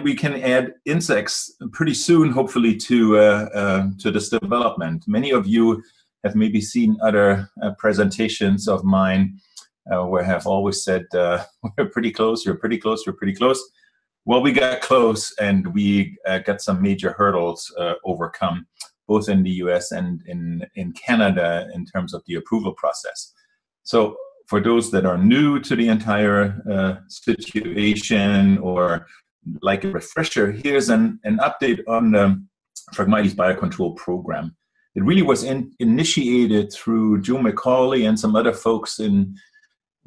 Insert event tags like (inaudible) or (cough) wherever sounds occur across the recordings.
we can add insects pretty soon, hopefully, to uh, uh, to this development. Many of you have maybe seen other uh, presentations of mine uh, where I have always said uh, (laughs) we're pretty close, you're pretty close, you're pretty close. Well, we got close, and we uh, got some major hurdles overcome, both in the U.S. and in in Canada in terms of the approval process. So for those that are new to the entire uh, situation or like a refresher, here's an, an update on the Phragmites biocontrol program. It really was in, initiated through Joe McCauley and some other folks in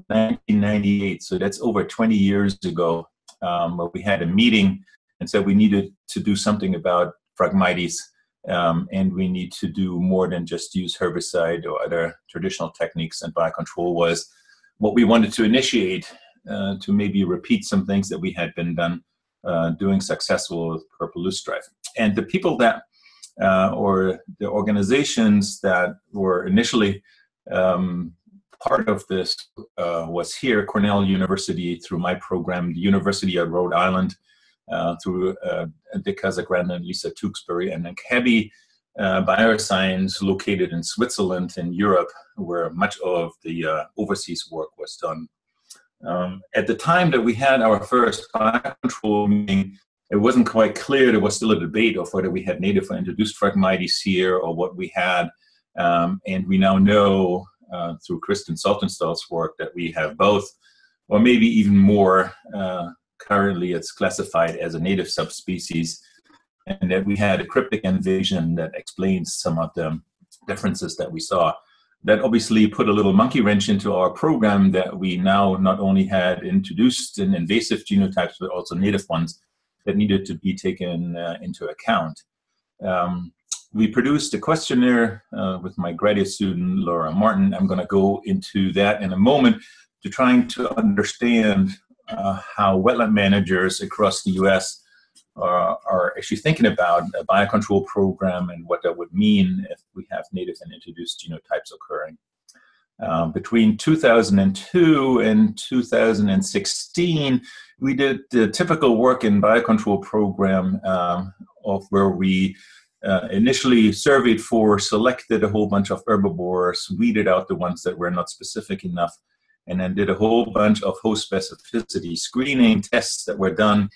1998. So that's over 20 years ago. Um, where we had a meeting and said we needed to do something about Phragmites um, and we need to do more than just use herbicide or other traditional techniques. And biocontrol was what we wanted to initiate uh, to maybe repeat some things that we had been done uh, doing successful with purple loosestrife. And the people that, uh, or the organizations that were initially um, part of this uh, was here, Cornell University through my program, the University of Rhode Island uh, through uh, Dick Casagrande and Lisa Tewksbury, and then CABI uh, Bioscience located in Switzerland in Europe, where much of the overseas work was done. Um, at the time that we had our first control meeting, it wasn't quite clear. There was still a debate of whether we had native or introduced Phragmites here or what we had. Um, and we now know uh, through Kristin Saltonstall's work that we have both, or maybe even more. Uh, currently, it's classified as a native subspecies, and that we had a cryptic invasion that explains some of the differences that we saw that obviously put a little monkey wrench into our program that we now not only had introduced in invasive genotypes, but also native ones that needed to be taken uh, into account. Um, we produced a questionnaire uh, with my graduate student, Laura Martin. I'm going to go into that in a moment to trying to understand uh, how wetland managers across the US are, are actually thinking about a biocontrol program and what that would mean if we have native and introduced genotypes occurring. Um, between 2002 and 2016, we did the typical work in biocontrol program um, of where we uh, initially surveyed for, selected a whole bunch of herbivores, weeded out the ones that were not specific enough, and then did a whole bunch of host specificity screening tests that were done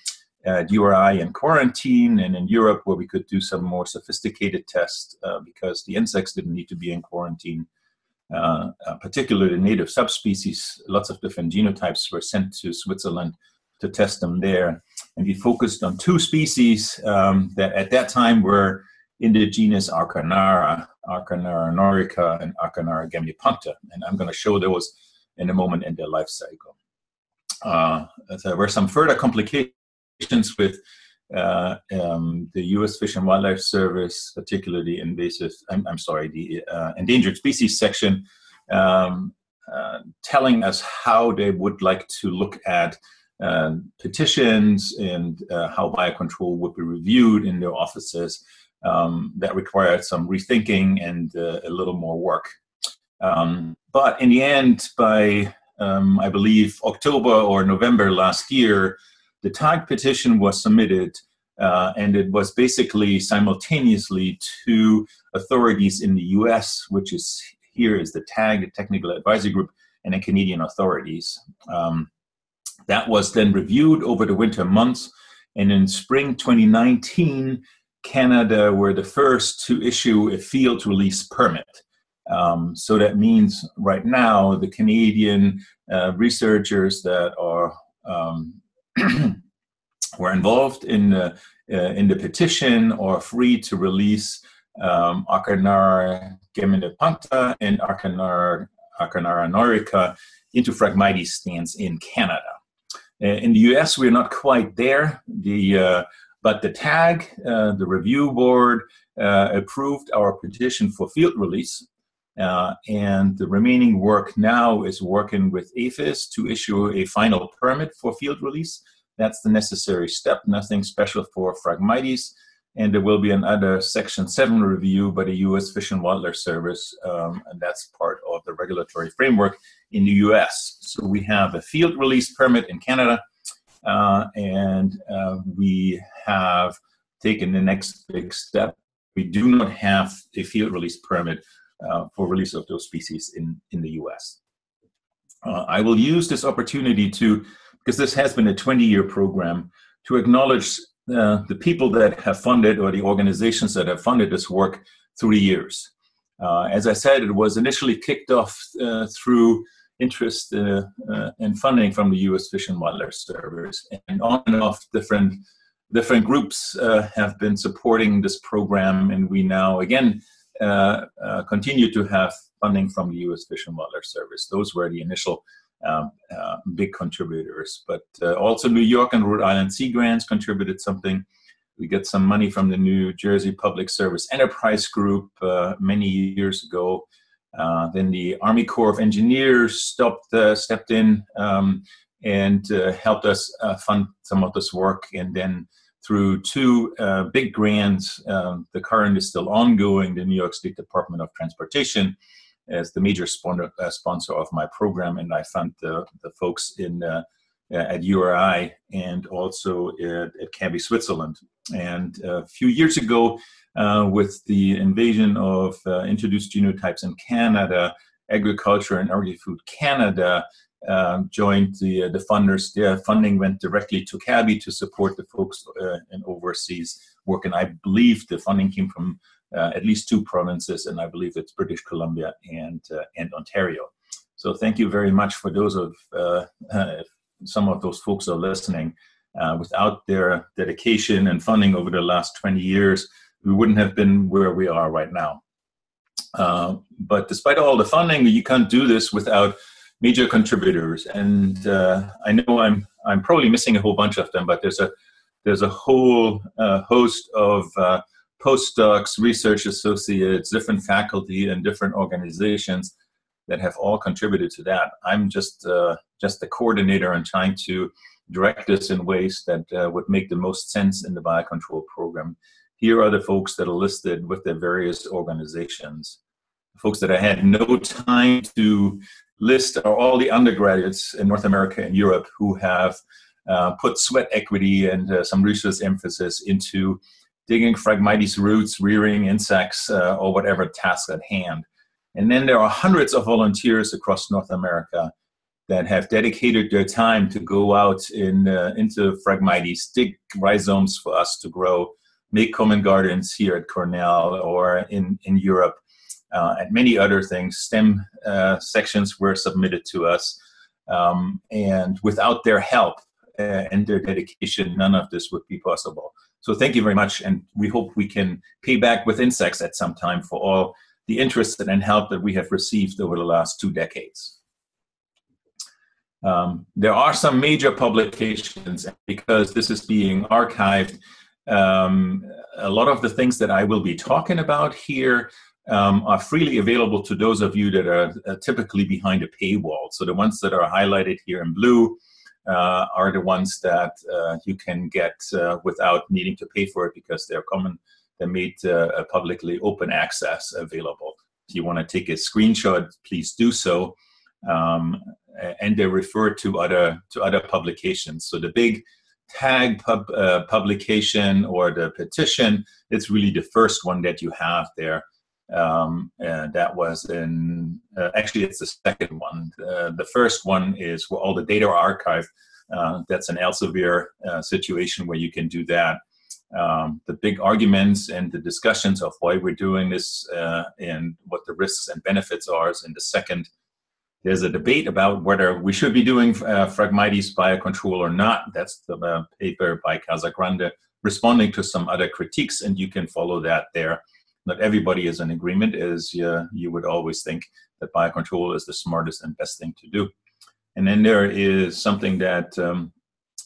at URI in quarantine and in Europe where we could do some more sophisticated tests uh, because the insects didn't need to be in quarantine. Uh, uh, particularly native subspecies, lots of different genotypes were sent to Switzerland to test them there. And we focused on two species um, that at that time were in the genus Archanara, Archanara neurica and Archanara geminipuncta. And I'm going to show those in a moment in their life cycle. Uh, there were some further complications with uh, um, the U.S. Fish and Wildlife Service, particularly invasive, I'm, I'm sorry, the uh, endangered species section, um, uh, telling us how they would like to look at uh, petitions and uh, how biocontrol would be reviewed in their offices. Um, that required some rethinking and uh, a little more work. Um, but in the end, by um, I believe October or November last year, the TAG petition was submitted, uh, and it was basically simultaneously to authorities in the US, which is here is the TAG, the Technical Advisory Group, and the Canadian authorities. Um, that was then reviewed over the winter months, and in spring 2019, Canada were the first to issue a field release permit. Um, so that means right now the Canadian uh, researchers that are um, (clears throat) were involved in the, uh, in the petition or free to release um, Archanara geminipuncta and Archanara, Archanara neurica into Phragmites stands in Canada. Uh, in the US, we're not quite there. The, uh, but the TAG, uh, the review board, uh, approved our petition for field release. Uh, and the remaining work now is working with APHIS to issue a final permit for field release. That's the necessary step, nothing special for Phragmites. And there will be another Section 7 review by the U.S. Fish and Wildlife Service, um, and that's part of the regulatory framework in the U.S. So we have a field release permit in Canada, uh, and uh, we have taken the next big step. We do not have a field release permit uh, for release of those species in, in the US. Uh, I will use this opportunity to, because this has been a 20 year program, to acknowledge uh, the people that have funded or the organizations that have funded this work through the years. Uh, as I said, it was initially kicked off uh, through interest in funding from the U.S. Fish and Wildlife Service, and on and off different different groups uh, have been supporting this program, and we now again continue to have funding from the U.S. Fish and Wildlife Service. Those were the initial um, uh, big contributors. But uh, also New York and Rhode Island Sea Grants contributed something. We get some money from the New Jersey Public Service Enterprise Group uh, many years ago. Uh, then the Army Corps of Engineers stopped, uh, stepped in um, and uh, helped us fund some of this work. And then through two big grants, um, the current is still ongoing, the New York State Department of Transportation is the major sponsor, uh, sponsor of my program, and I fund the, the folks in uh, at URI and also at, at Switzerland. And a few years ago, uh, with the invasion of uh, introduced genotypes in Canada, Agriculture and Agri-Food Canada uh, joined the, uh, the funders. Their funding went directly to CABI to support the folks in overseas work. And I believe the funding came from uh, at least two provinces, and I believe it's British Columbia and uh, and Ontario. So thank you very much for those of uh, (laughs) some of those folks are listening. without their dedication and funding over the last 20 years, we wouldn't have been where we are right now. Uh, but despite all the funding, you can't do this without major contributors. And uh, I know I'm I'm probably missing a whole bunch of them, but there's a there's a whole uh, host of postdocs, research associates, different faculty, and different organizations that have all contributed to that. I'm just uh, just the coordinator and trying to direct this in ways that uh, would make the most sense in the biocontrol program. Here are the folks that are listed with their various organizations. Folks that I had no time to list are all the undergraduates in North America and Europe who have uh, put sweat equity and uh, some research emphasis into digging Phragmites roots, rearing insects, uh, or whatever task at hand. And then there are hundreds of volunteers across North America that have dedicated their time to go out in, uh, into Phragmites, dig rhizomes for us to grow, make common gardens here at Cornell or in, in Europe, uh, and many other things. STEM uh, sections were submitted to us. Um, and without their help uh, and their dedication, none of this would be possible. So thank you very much, and we hope we can pay back with insects at some time for all the interest and help that we have received over the last two decades. Um, there are some major publications because this is being archived. Um, a lot of the things that I will be talking about here um, are freely available to those of you that are uh, typically behind a paywall. So the ones that are highlighted here in blue uh, are the ones that uh, you can get uh, without needing to pay for it because they're common. They're made publicly open access available. If you want to take a screenshot, please do so. Um, and they refer to other to other publications. So the big tag pub, uh, publication or the petition, it's really the first one that you have there. Um, and that was in, uh, actually, it's the second one. Uh, the first one is where all the data are archived. Uh, that's an Elsevier uh, situation where you can do that. Um, the big arguments and the discussions of why we're doing this uh, and what the risks and benefits are is in the second. There's a debate about whether we should be doing uh, Phragmites biocontrol or not. That's the paper by Casagrande responding to some other critiques, and you can follow that there not everybody is in agreement, as uh, you would always think that biocontrol is the smartest and best thing to do. And then there is something that um,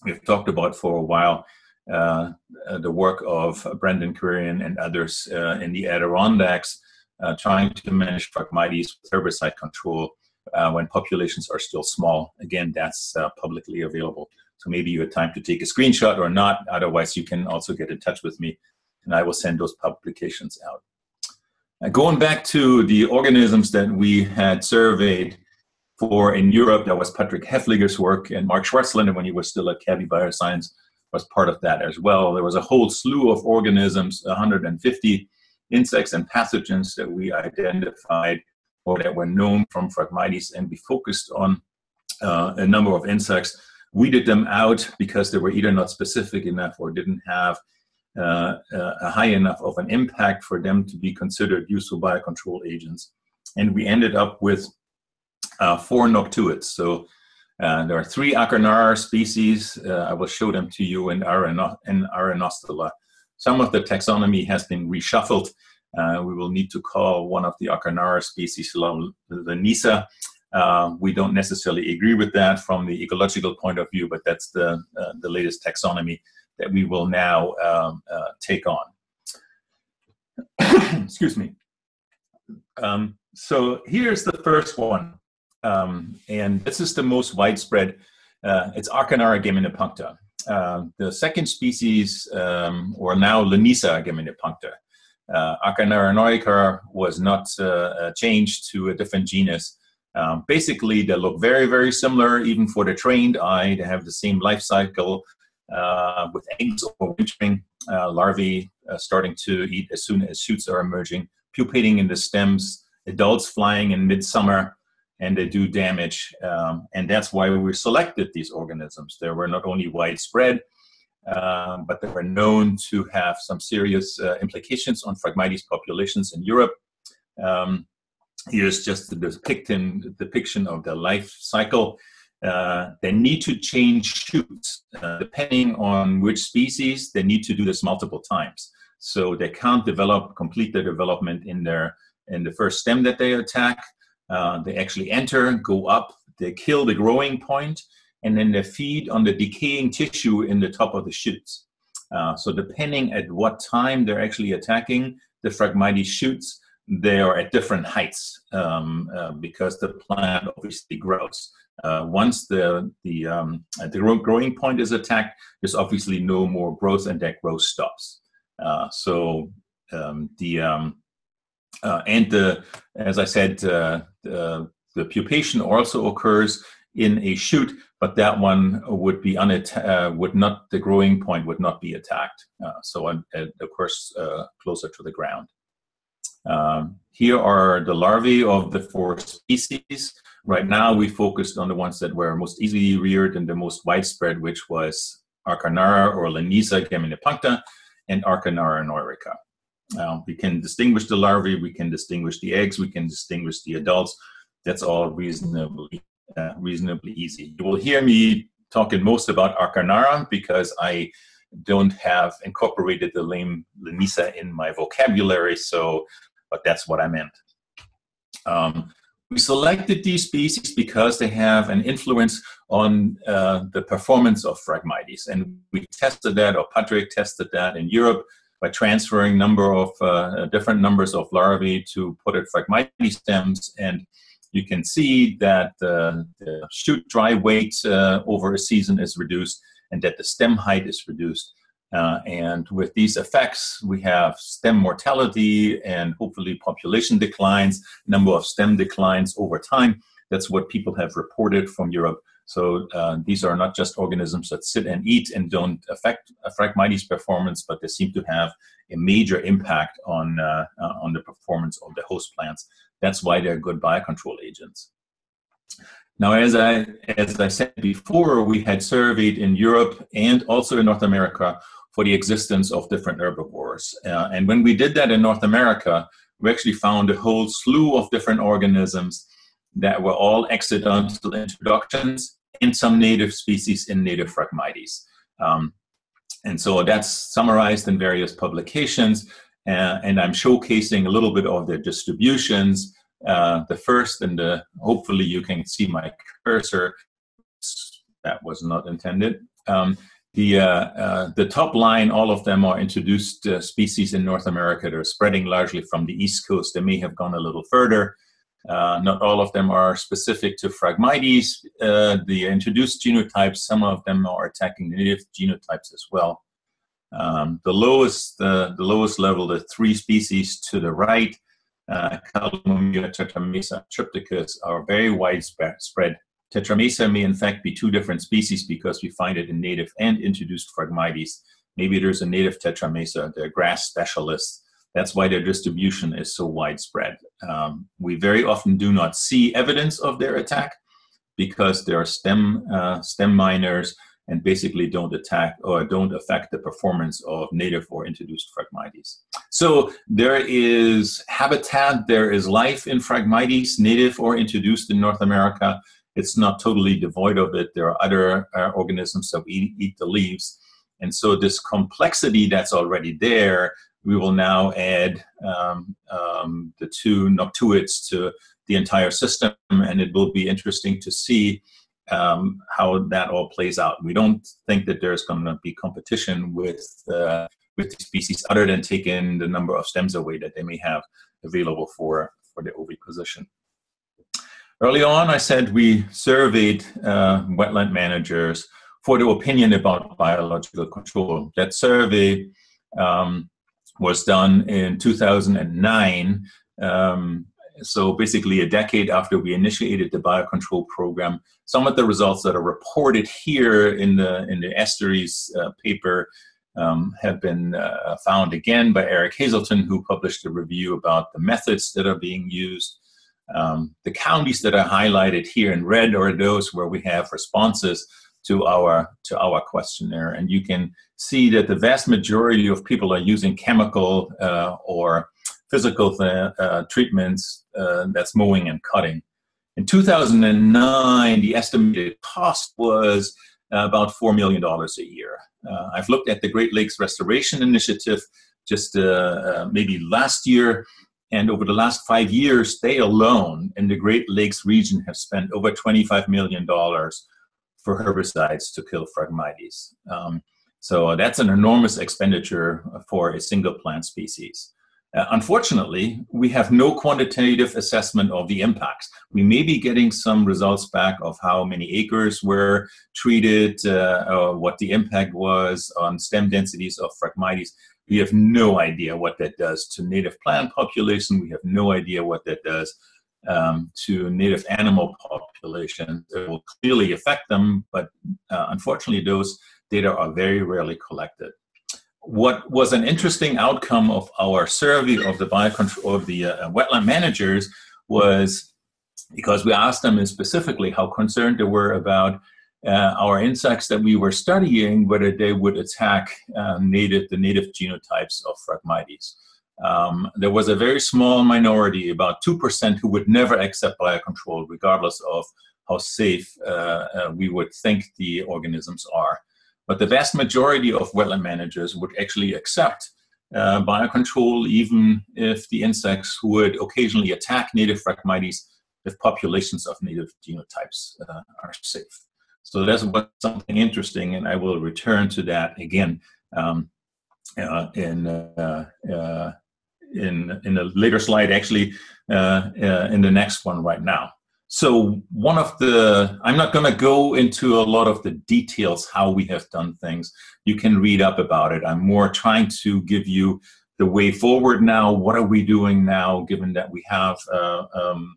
we've talked about for a while, uh, uh, the work of Brendan Quirion and others uh, in the Adirondacks, uh, trying to manage Phragmites with herbicide control uh, when populations are still small. Again, that's publicly available. So maybe you have time to take a screenshot or not. Otherwise, you can also get in touch with me and I will send those publications out. Uh, going back to the organisms that we had surveyed, For in Europe, that was Patrick Häfliger's work, and Mark Schwarzlander, when he was still at CABI Bioscience, was part of that as well. There was a whole slew of organisms, 150 insects and pathogens that we identified or that were known from Phragmites, and we focused on uh, a number of insects, weeded them out because they were either not specific enough or didn't have uh, uh, high enough of an impact for them to be considered useful biocontrol agents. And we ended up with uh, four noctuids. So uh, there are three Archanara species. Uh, I will show them to you in, Arano- in. Some of the taxonomy has been reshuffled. We will need to call one of the Archanara species Lenisa. Uh, we don't necessarily agree with that from the ecological point of view, but that's the, the latest taxonomy that we will now um, uh, take on. (coughs) Excuse me. Um, so here's the first one, um, and this is the most widespread. Uh, it's Archanara geminipuncta. Uh, the second species, um, or now Lenisa geminipuncta. Uh, Archanara neurica was not uh, changed to a different genus. Um, basically, they look very, very similar, even for the trained eye. They have the same life cycle uh, with eggs overwintering, uh, larvae uh, starting to eat as soon as shoots are emerging, pupating in the stems, adults flying in midsummer, and they do damage. Um, and that's why we selected these organisms. They were not only widespread, um, but they were known to have some serious uh, implications on Phragmites populations in Europe. Um, here's just the depiction, depiction of the life cycle. Uh, they need to change shoots. Uh, depending on which species, they need to do this multiple times. So they can't develop, complete their development in their in the first stem that they attack. Uh, they actually enter, go up, they kill the growing point, and then they feed on the decaying tissue in the top of the shoots. Uh, so depending at what time they're actually attacking the Phragmites shoots, they are at different heights um, uh, because the plant obviously grows. Uh, once the the um, the growing point is attacked, there's obviously no more growth, and that growth stops. Uh, so um, the um, uh, and the as I said, uh, the, the pupation also occurs in a shoot, but that one would be unatta- uh, would not the growing point would not be attacked. so of course closer to the ground. Um, here are the larvae of the four species. Right now, we focused on the ones that were most easily reared and the most widespread, which was Archanara or Lenisa geminipuncta and Archanara neurica. Uh, we can distinguish the larvae, we can distinguish the eggs, we can distinguish the adults. That's all reasonably uh, reasonably easy. You will hear me talking most about Archanara because I don't have incorporated the name Lenisa in my vocabulary, so but that's what I meant. Um, we selected these species because they have an influence on uh, the performance of Phragmites. And we tested that, or Patrick tested that in Europe by transferring number of uh, different numbers of larvae to put potted Phragmites stems. And you can see that uh, the shoot dry weight uh, over a season is reduced and that the stem height is reduced. Uh, and with these effects, we have stem mortality and hopefully population declines, number of stem declines over time. That's what people have reported from Europe. So uh, these are not just organisms that sit and eat and don't affect Phragmites performance, but they seem to have a major impact on, uh, uh, on the performance of the host plants. That's why they're good biocontrol agents. Now, as I, as I said before, we had surveyed in Europe and also in North America for the existence of different herbivores. Uh, and when we did that in North America, we actually found a whole slew of different organisms that were all accidental introductions in some native species in native Phragmites. Um, and so that's summarized in various publications, uh, and I'm showcasing a little bit of their distributions. Uh, the first, and the, hopefully you can see my cursor. That was not intended. Um, the, uh, uh, the top line, all of them are introduced uh, species in North America. They're spreading largely from the East Coast. They may have gone a little further. Uh, not all of them are specific to Phragmites. Uh, the introduced genotypes, some of them are attacking native genotypes as well. Um, the lowest, the lowest level, the three species to the right, uh, tetramesa triptychus are very widespread. Tetramesa may in fact be two different species because we find it in native and introduced Phragmites. Maybe there's a native Tetramesa, they're grass specialists. That's why their distribution is so widespread. Um, we very often do not see evidence of their attack because they are stem, uh, stem miners and basically don't attack or don't affect the performance of native or introduced Phragmites. So there is habitat, there is life in Phragmites, native or introduced in North America. It's not totally devoid of it. There are other uh, organisms that eat, eat the leaves. And so this complexity that's already there, we will now add um, um, the two noctuids to the entire system, and it will be interesting to see um, how that all plays out. We don't think that there's going to be competition with uh, with the species other than taking the number of stems away that they may have available for for the oviposition. Early on, I said we surveyed uh, wetland managers for their opinion about biological control. That survey um, was done in 2009. Um, so basically, a decade after we initiated the biocontrol program, some of the results that are reported here in the in the Estuaries uh, paper um, have been uh, found again by Eric Hazelton, who published a review about the methods that are being used. Um, the counties that are highlighted here in red are those where we have responses to our to our questionnaire, and you can see that the vast majority of people are using chemical uh, or physical th- uh, treatments. Uh, that's mowing and cutting. In 2009, the estimated cost was about four million dollars a year. Uh, I've looked at the Great Lakes Restoration Initiative just uh, uh, maybe last year. And over the last five years, they alone in the Great Lakes region have spent over $25 million for herbicides to kill Phragmites. Um, so that's an enormous expenditure for a single plant species. Uh, unfortunately, we have no quantitative assessment of the impacts. We may be getting some results back of how many acres were treated, uh, what the impact was on stem densities of Phragmites. We have no idea what that does to native plant population. We have no idea what that does um, to native animal populations. It will clearly affect them, but uh, unfortunately, those data are very rarely collected. What was an interesting outcome of our survey of the biocontrol of the uh, wetland managers was because we asked them specifically how concerned they were about uh, our insects that we were studying, whether they would attack uh, native the native genotypes of Phragmites. Um, there was a very small minority, about 2%, who would never accept biocontrol, regardless of how safe uh, uh, we would think the organisms are. But the vast majority of wetland managers would actually accept uh, biocontrol, even if the insects would occasionally attack native Phragmites if populations of native genotypes uh, are safe. So that's what something interesting, and I will return to that again um, uh, in uh, uh, in in a later slide, actually, uh, uh, in the next one right now. So one of the, I'm not going to go into a lot of the details how we have done things. You can read up about it. I'm more trying to give you the way forward now. What are we doing now, given that we have uh, um,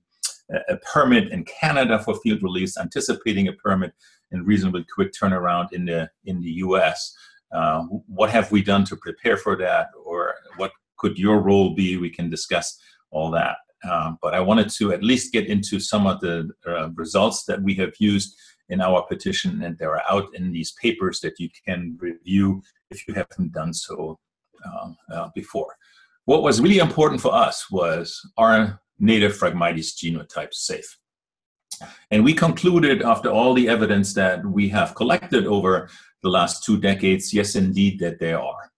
a permit in Canada for field release, anticipating a permit and reasonably quick turnaround in the in the U.S. Uh, what have we done to prepare for that, or what could your role be? We can discuss all that. Um, but I wanted to at least get into some of the uh, results that we have used in our petition, and they are out in these papers that you can review if you haven't done so um, uh, before. What was really important for us was are native Phragmites genotypes safe? And we concluded after all the evidence that we have collected over the last two decades, yes, indeed, that they are.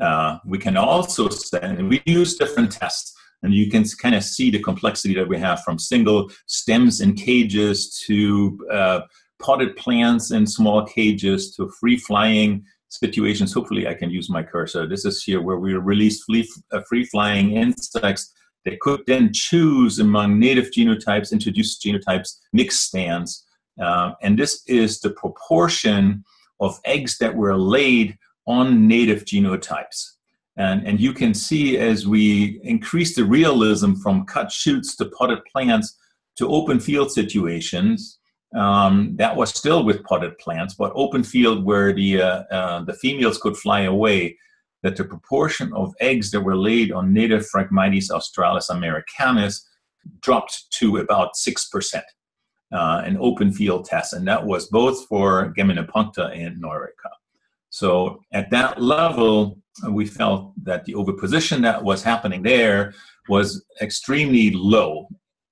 Uh, we can also say, and we use different tests, and you can kind of see the complexity that we have from single stems in cages to uh, potted plants in small cages to free flying situations. Hopefully, I can use my cursor. This is here where we release uh, free flying insects they could then choose among native genotypes, introduced genotypes, mixed stands. Uh, and this is the proportion of eggs that were laid on native genotypes. And, and you can see as we increase the realism from cut shoots to potted plants to open field situations, um, that was still with potted plants, but open field where the, uh, uh, the females could fly away, that the proportion of eggs that were laid on native Phragmites australis americanus dropped to about 6% uh, open field test, and that was both for Geminipuncta and Neurica. So at that level, we felt that the oviposition that was happening there was extremely low.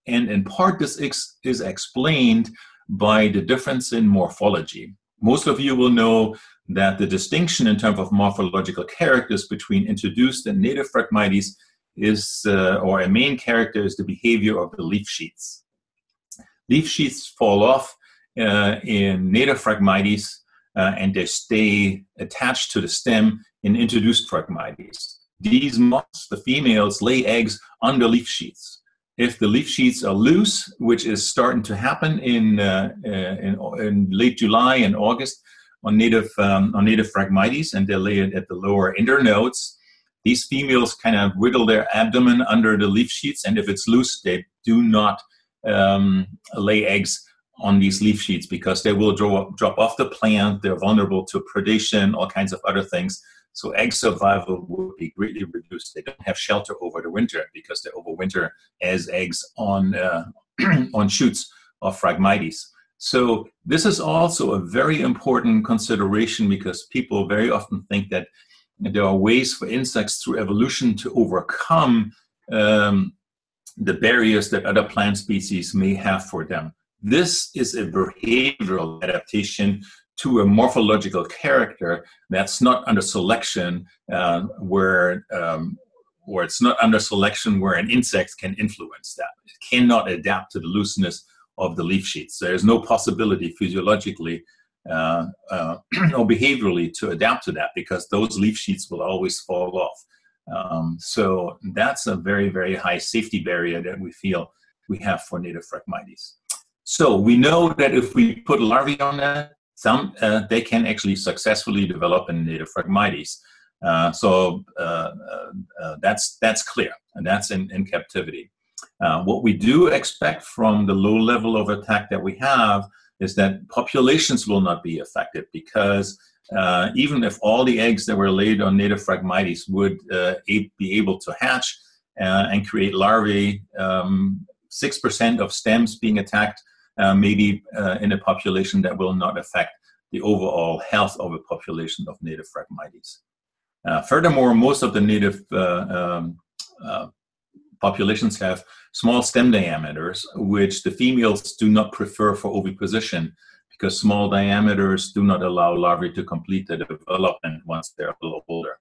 And in part, this ex- is explained by the difference in morphology. Most of you will know that the distinction in terms of morphological characters between introduced and native Phragmites is, uh, or a main character is the behavior of the leaf sheaths. Leaf sheaths fall off uh, in native Phragmites uh, and they stay attached to the stem in introduced Phragmites. These moths, the females, lay eggs under leaf sheaths. If the leaf sheaths are loose, which is starting to happen in, uh, uh in, in, late July and August on native, um, on native Phragmites, and they lay it at the lower internodes, these females kind of wiggle their abdomen under the leaf sheaths, and if it's loose, they do not um, lay eggs on these leaf sheaths because they will drop, drop off the plant. They're vulnerable to predation, all kinds of other things. So egg survival would be greatly reduced. They don't have shelter over the winter because they overwinter as eggs on uh, (clears throat) on shoots of Phragmites. So this is also a very important consideration because people very often think that there are ways for insects through evolution to overcome um, the barriers that other plant species may have for them. This is a behavioral adaptation to a morphological character that's not under selection, uh, where um, where it's not under selection where an insect can influence that. It cannot adapt to the looseness of the leaf sheaths. There's no possibility physiologically uh, uh, (clears throat) or behaviorally to adapt to that because those leaf sheaths will always fall off. Um, so that's a very, very high safety barrier that we feel we have for native Phragmites. So we know that if we put larvae on that, some uh, they can actually successfully develop in native Phragmites. Uh, so uh, uh, that's that's clear, and that's in, in captivity. Uh, what we do expect from the low level of attack that we have is that populations will not be affected because uh, even if all the eggs that were laid on native Phragmites would uh, be able to hatch uh, and create larvae, um, 6% of stems being attacked, uh, maybe uh, in a population that will not affect the overall health of a population of native Phragmites. Uh, furthermore, most of the native um, populations have small stem diameters, which the females do not prefer for oviposition because small diameters do not allow larvae to complete the development once they're a little older.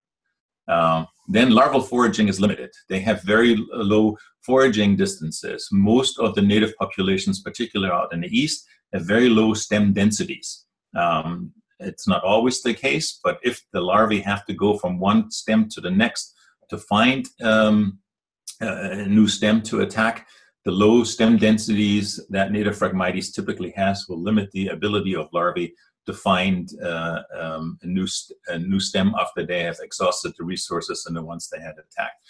Um, then larval foraging is limited. They have very low foraging distances. Most of the native populations, particularly out in the east, have very low stem densities. Um, it's not always the case, but if the larvae have to go from one stem to the next to find um, a new stem to attack, the low stem densities that native Phragmites typically has will limit the ability of larvae to find uh, um, a, new a new stem after they have exhausted the resources and the ones they had attacked.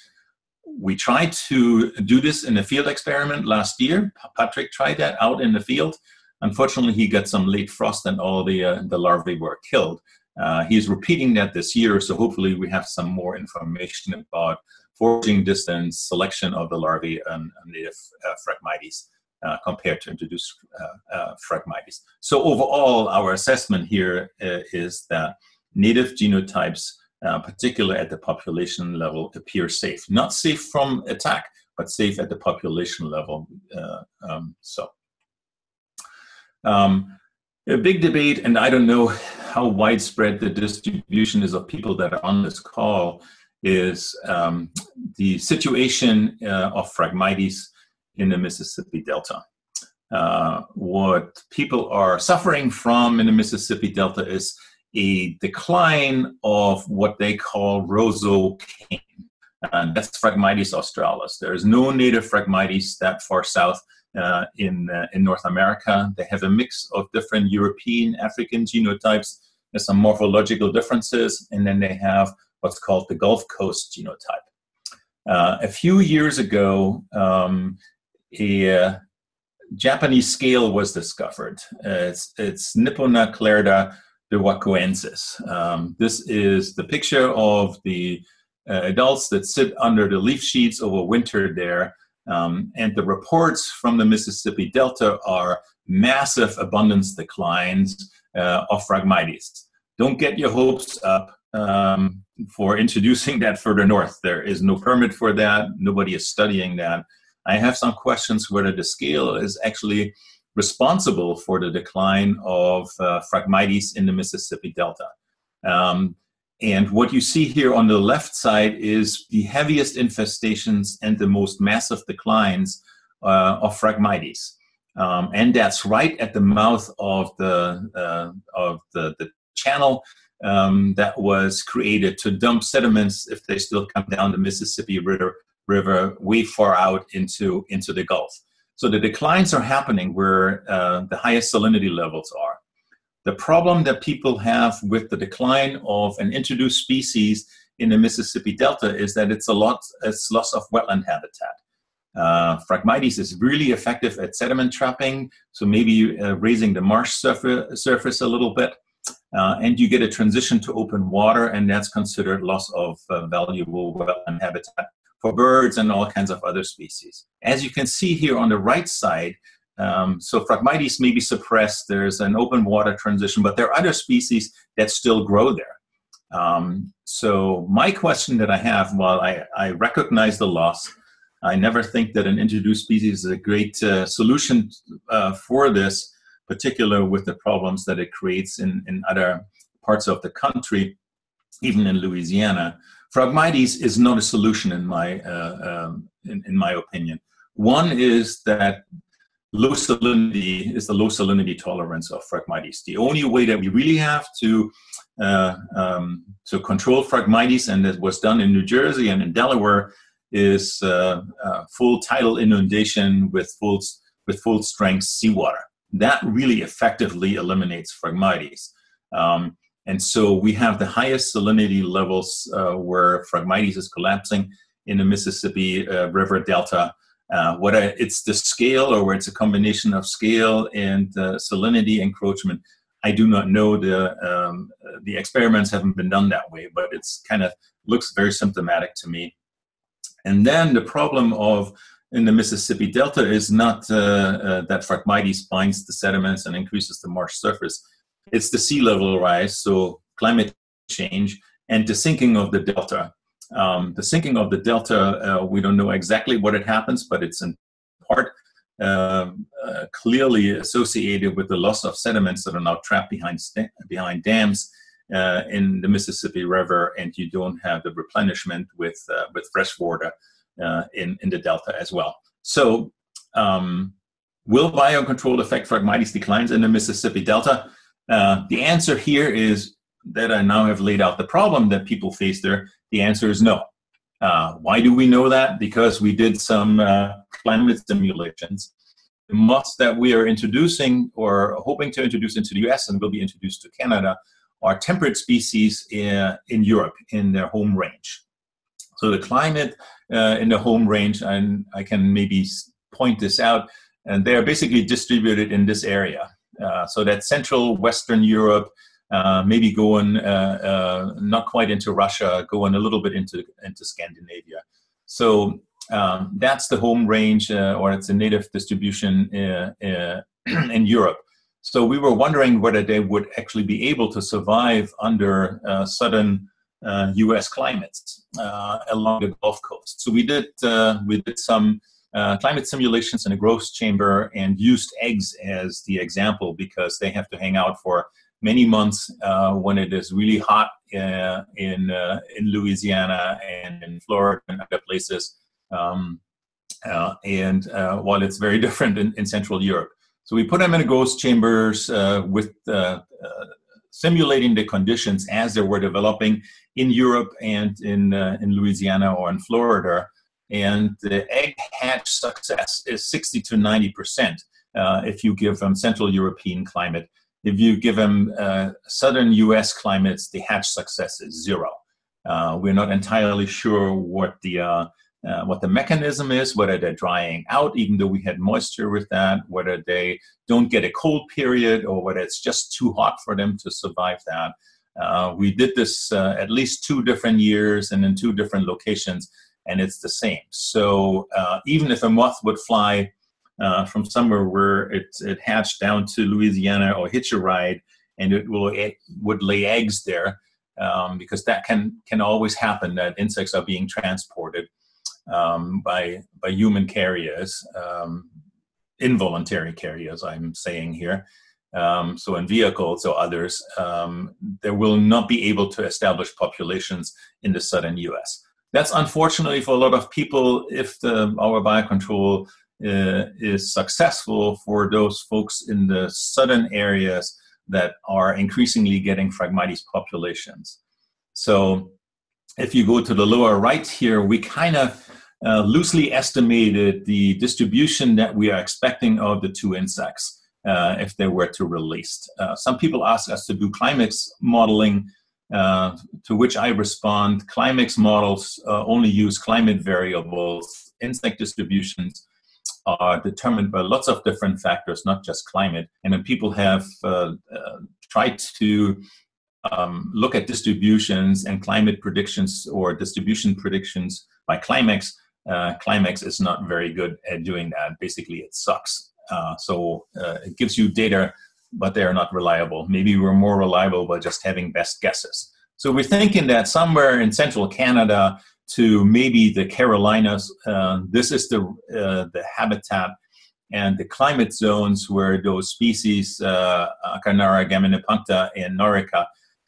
We tried to do this in a field experiment last year. Patrick tried that out in the field. Unfortunately, he got some late frost and all the, uh, the larvae were killed. Uh, he's repeating that this year, so hopefully we have some more information about foraging distance, selection of the larvae and, native uh, Phragmites uh, compared to introduced uh, uh, Phragmites. So overall, our assessment here uh, is that native genotypes, uh, particularly at the population level, appear safe. Not safe from attack, but safe at the population level. Um, so. Um, a big debate, and I don't know how widespread the distribution is of people that are on this call, is um, the situation uh, of Phragmites in the Mississippi Delta. Uh, what people are suffering from in the Mississippi Delta is a decline of what they call roseau cane. And that's Phragmites australis. There is no native Phragmites that far south uh, in, uh, in North America. They have a mix of different European, African genotypes. There's some morphological differences, and then they have what's called the Gulf Coast genotype. Uh, a few years ago, um, a uh, Japanese scale was discovered. Uh, it's, it's Nipponaclerda biwakoensis. Um, this is the picture of the uh, adults that sit under the leaf sheaths over winter there. Um, and the reports from the Mississippi Delta are massive abundance declines uh, of Phragmites. Don't get your hopes up um, for introducing that further north. There is no permit for that. Nobody is studying that. I have some questions whether the scale is actually responsible for the decline of uh, Phragmites in the Mississippi Delta. Um, and what you see here on the left side is the heaviest infestations and the most massive declines uh, of Phragmites. Um, and that's right at the mouth of the, uh, of the, the channel um, that was created to dump sediments if they still come down the Mississippi River, river way far out into, into the Gulf. So the declines are happening where uh, the highest salinity levels are. The problem that people have with the decline of an introduced species in the Mississippi Delta is that it's a lot, it's loss of wetland habitat. Uh, Phragmites is really effective at sediment trapping, so maybe uh, raising the marsh surface, surface a little bit. Uh, and you get a transition to open water, and that's considered loss of uh, valuable wetland habitat for birds and all kinds of other species. As you can see here on the right side, um, so Phragmites may be suppressed, there's an open water transition, but there are other species that still grow there. Um, so my question that I have, while I, I recognize the loss, I never think that an introduced species is a great uh, solution uh, for this, particular with the problems that it creates in, in other parts of the country, even in Louisiana. Phragmites is not a solution in my, uh, um, in, in my opinion. One is that low salinity is the low salinity tolerance of Phragmites. The only way that we really have to uh, um, to control Phragmites, and that was done in New Jersey and in Delaware, is uh, uh, full tidal inundation with full with full strength seawater. That really effectively eliminates Phragmites. Um, and so we have the highest salinity levels uh, where Phragmites is collapsing in the Mississippi uh, River Delta. Uh, what it's the scale or where it's a combination of scale and salinity encroachment. I do not know the um, the experiments haven't been done that way, but it's kind of looks very symptomatic to me. And then the problem of in the Mississippi Delta is not uh, uh, that Phragmites binds the sediments and increases the marsh surface. It's the sea level rise, so climate change, and the sinking of the delta. Um, the sinking of the delta, uh, we don't know exactly what it happens, but it's in part um, uh, clearly associated with the loss of sediments that are now trapped behind behind dams uh, in the Mississippi River, and you don't have the replenishment with uh, with fresh water uh, in in the delta as well. So, um, will biocontrol affect Phragmites declines in the Mississippi Delta? Uh, the answer here is that I now have laid out the problem that people face there. The answer is no. Uh, why do we know that? Because we did some uh, climate simulations. The moths that we are introducing or hoping to introduce into the US and will be introduced to Canada are temperate species in, in Europe in their home range. So the climate uh, in the home range, and I can maybe point this out, and they are basically distributed in this area. Uh, so that central Western Europe, uh, maybe going uh, uh, not quite into Russia, going a little bit into into Scandinavia. So um, that's the home range, uh, or it's a native distribution (clears throat) in Europe. So we were wondering whether they would actually be able to survive under uh, U.S. climates uh, along the Gulf Coast. So we did uh, we did some uh, climate simulations in a growth chamber and used eggs as the example because they have to hang out for many months uh, when it is really hot in in Louisiana and in Florida and other places. Um, and while it's very (laughs) different in, in Central Europe. So we put them in growth chambers uh, with uh, uh, simulating the conditions as they were developing in Europe and in, uh, in Louisiana or in Florida. And the egg hatch success is 60 to 90 percent uh, if you give them Central European climate. If you give them uh, Southern US climates, the hatch success is zero. Uh, we're not entirely sure what the uh, what the mechanism is, whether they're drying out, even though we had moisture with that, whether they don't get a cold period, or whether it's just too hot for them to survive that. Uh, we did this uh, at least two different years and in two different locations, and it's the same. So uh, even if a moth would fly uh, from somewhere where it, it hatched down to Louisiana or hitch a ride, and it will it would lay eggs there, um, because that can can always happen that insects are being transported um, by by human carriers, um, involuntary carriers. I'm saying here um, so in vehicles or others, um, there will not be able to establish populations in the southern U.S. That's unfortunately for a lot of people. If the, our biocontrol uh, is successful for those folks in the southern areas that are increasingly getting Phragmites populations. So if you go to the lower right here, we kind of uh, loosely estimated the distribution that we are expecting of the two insects uh, if they were to release. Uh, some people ask us to do CLIMEX modeling, uh, to which I respond, CLIMEX models uh, only use climate variables. Insect distributions are determined by lots of different factors, not just climate. And when people have uh, tried to um, look at distributions and climate predictions or distribution predictions by CLIMEX, CLIMEX is not very good at doing that. Basically, it sucks. Uh, so uh, it gives you data, but they are not reliable. Maybe we're more reliable by just having best guesses. So we're thinking that somewhere in central Canada to maybe the Carolinas, uh, this is the uh, the habitat and the climate zones where those species, uh, Archanara, Geminipuncta, and Neurica,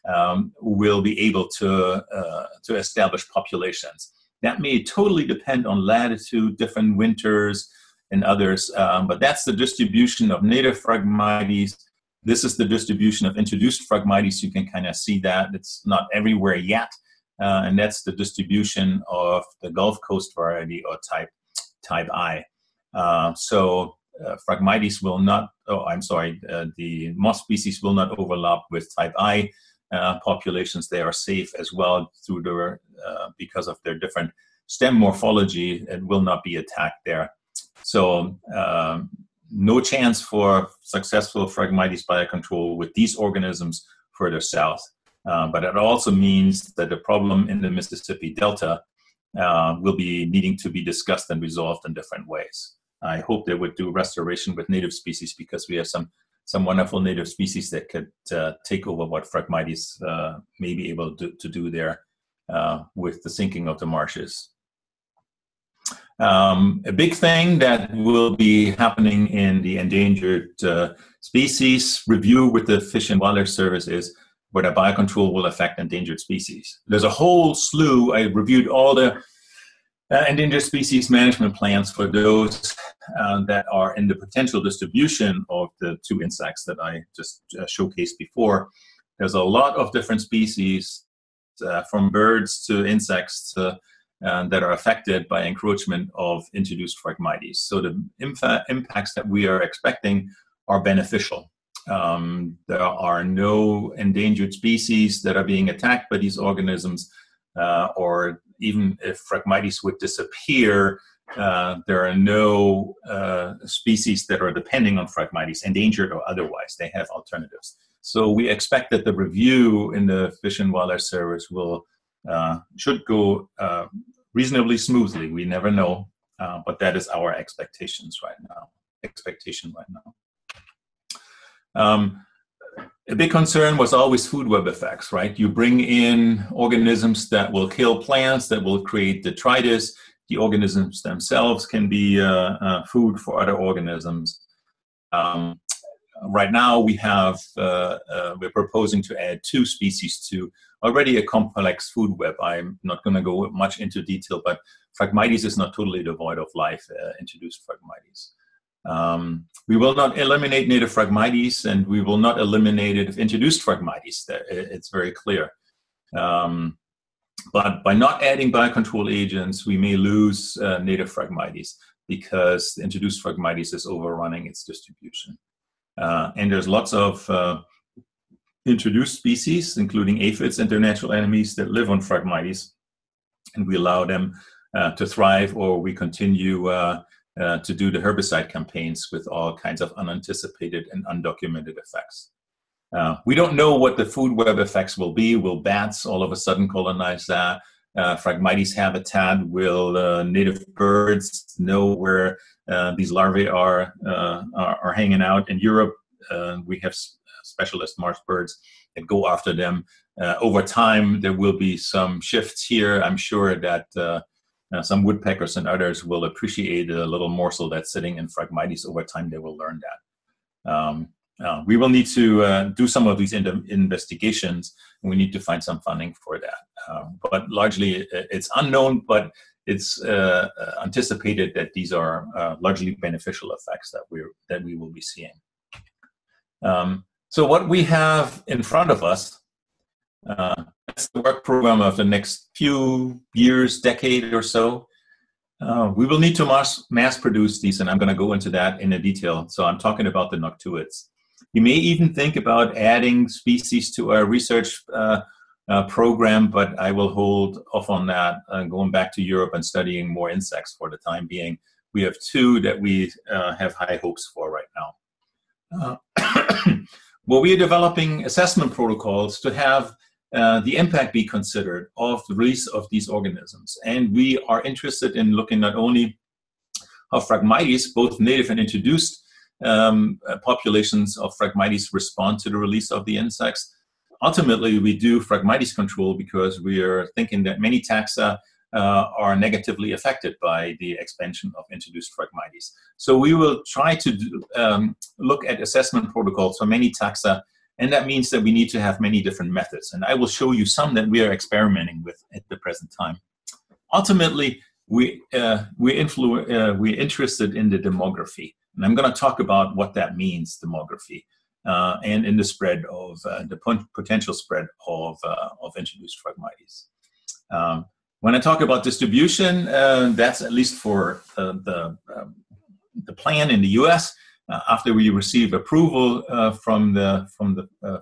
um, will be able to uh, to establish populations. That may totally depend on latitude, different winters, and others. Um, but that's the distribution of native Phragmites. This is the distribution of introduced Phragmites. You can kind of see that. It's not everywhere yet. Uh, and that's the distribution of the Gulf Coast variety or type, type I. Uh, so uh, Phragmites will not, oh, I'm sorry, uh, the moth species will not overlap with type I uh, populations. They are safe as well through their uh, because of their different stem morphology. It will not be attacked there. So um, no chance for successful Phragmites biocontrol with these organisms further south. Uh, but it also means that the problem in the Mississippi Delta uh, will be needing to be discussed and resolved in different ways. I hope they would do restoration with native species because we have some some wonderful native species that could uh, take over what Phragmites uh, may be able to, to do there uh, with the sinking of the marshes. Um, a big thing that will be happening in the endangered uh, species review with the Fish and Wildlife Service is whether biocontrol will affect endangered species. There's a whole slew. I reviewed all the uh, endangered species management plans for those uh, that are in the potential distribution of the two insects that I just uh, showcased before. There's a lot of different species, uh, from birds to insects uh, that are affected by encroachment of introduced Phragmites. So the impacts that we are expecting are beneficial. Um, there are no endangered species that are being attacked by these organisms, uh, or even if Phragmites would disappear, uh, there are no uh, species that are depending on Phragmites, endangered or otherwise. They have alternatives. So we expect that the review in the Fish and Wildlife Service will uh, should go uh, reasonably smoothly. We never know, uh, but that is our expectations right now. Expectation right now. Um, a big concern was always food web effects, right? You bring in organisms that will kill plants, that will create detritus. The organisms themselves can be uh, uh, food for other organisms. Um, right now, we have uh, uh we're proposing to add two species to already a complex food web. I'm not going to go much into detail, but Phragmites is not totally devoid of life, uh, introduced Phragmites. Um, we will not eliminate native Phragmites, and we will not eliminate it if introduced Phragmites. It's very clear. Um, but by not adding biocontrol agents, we may lose uh, native Phragmites because introduced Phragmites is overrunning its distribution. Uh, and there's lots of uh, introduced species, including aphids and their natural enemies that live on Phragmites, and we allow them uh, to thrive, or we continue uh, to do the herbicide campaigns with all kinds of unanticipated and undocumented effects. Uh, we don't know what the food web effects will be. Will bats all of a sudden colonize that? Uh, Phragmites habitat? Will uh, native birds know where uh, these larvae are, uh, are, are hanging out? In Europe, we have specialist marsh birds that go after them. over time, there will be some shifts here. I'm sure that some woodpeckers and others will appreciate a little morsel that's sitting in Phragmites. Over time, they will learn that. Um, uh, we will need to uh, do some of these in- investigations, and we need to find some funding for that. Um, but largely, it's unknown, but it's uh, uh, anticipated that these are uh, largely beneficial effects that we that we will be seeing. Um, so, what we have in front of us uh, that's the work program of the next few years, decade or so. Uh, we will need to mass, mass produce these, and I'm going to go into that in a detail. So I'm talking about the noctuids. You may even think about adding species to our research uh, uh, program, but I will hold off on that, uh, going back to Europe and studying more insects for the time being. We have two that we uh, have high hopes for right now. Uh, (coughs) well, we are developing assessment protocols to have uh, the impact be considered of the release of these organisms. And we are interested in looking not only how Phragmites, both native and introduced, um, uh, populations of Phragmites respond to the release of the insects. Ultimately, we do Phragmites control because we are thinking that many taxa uh, are negatively affected by the expansion of introduced Phragmites. So we will try to do, um, look at assessment protocols for many taxa, and that means that we need to have many different methods. And I will show you some that we are experimenting with at the present time. Ultimately, we, uh, we uh, we're interested in the demography. And I'm going to talk about what that means, demography, uh, and in the spread of uh, the potential spread of, uh, of introduced Phragmites. Um, when I talk about distribution, uh, that's at least for the, um, the plan in the US. Uh, after we receive approval from the from the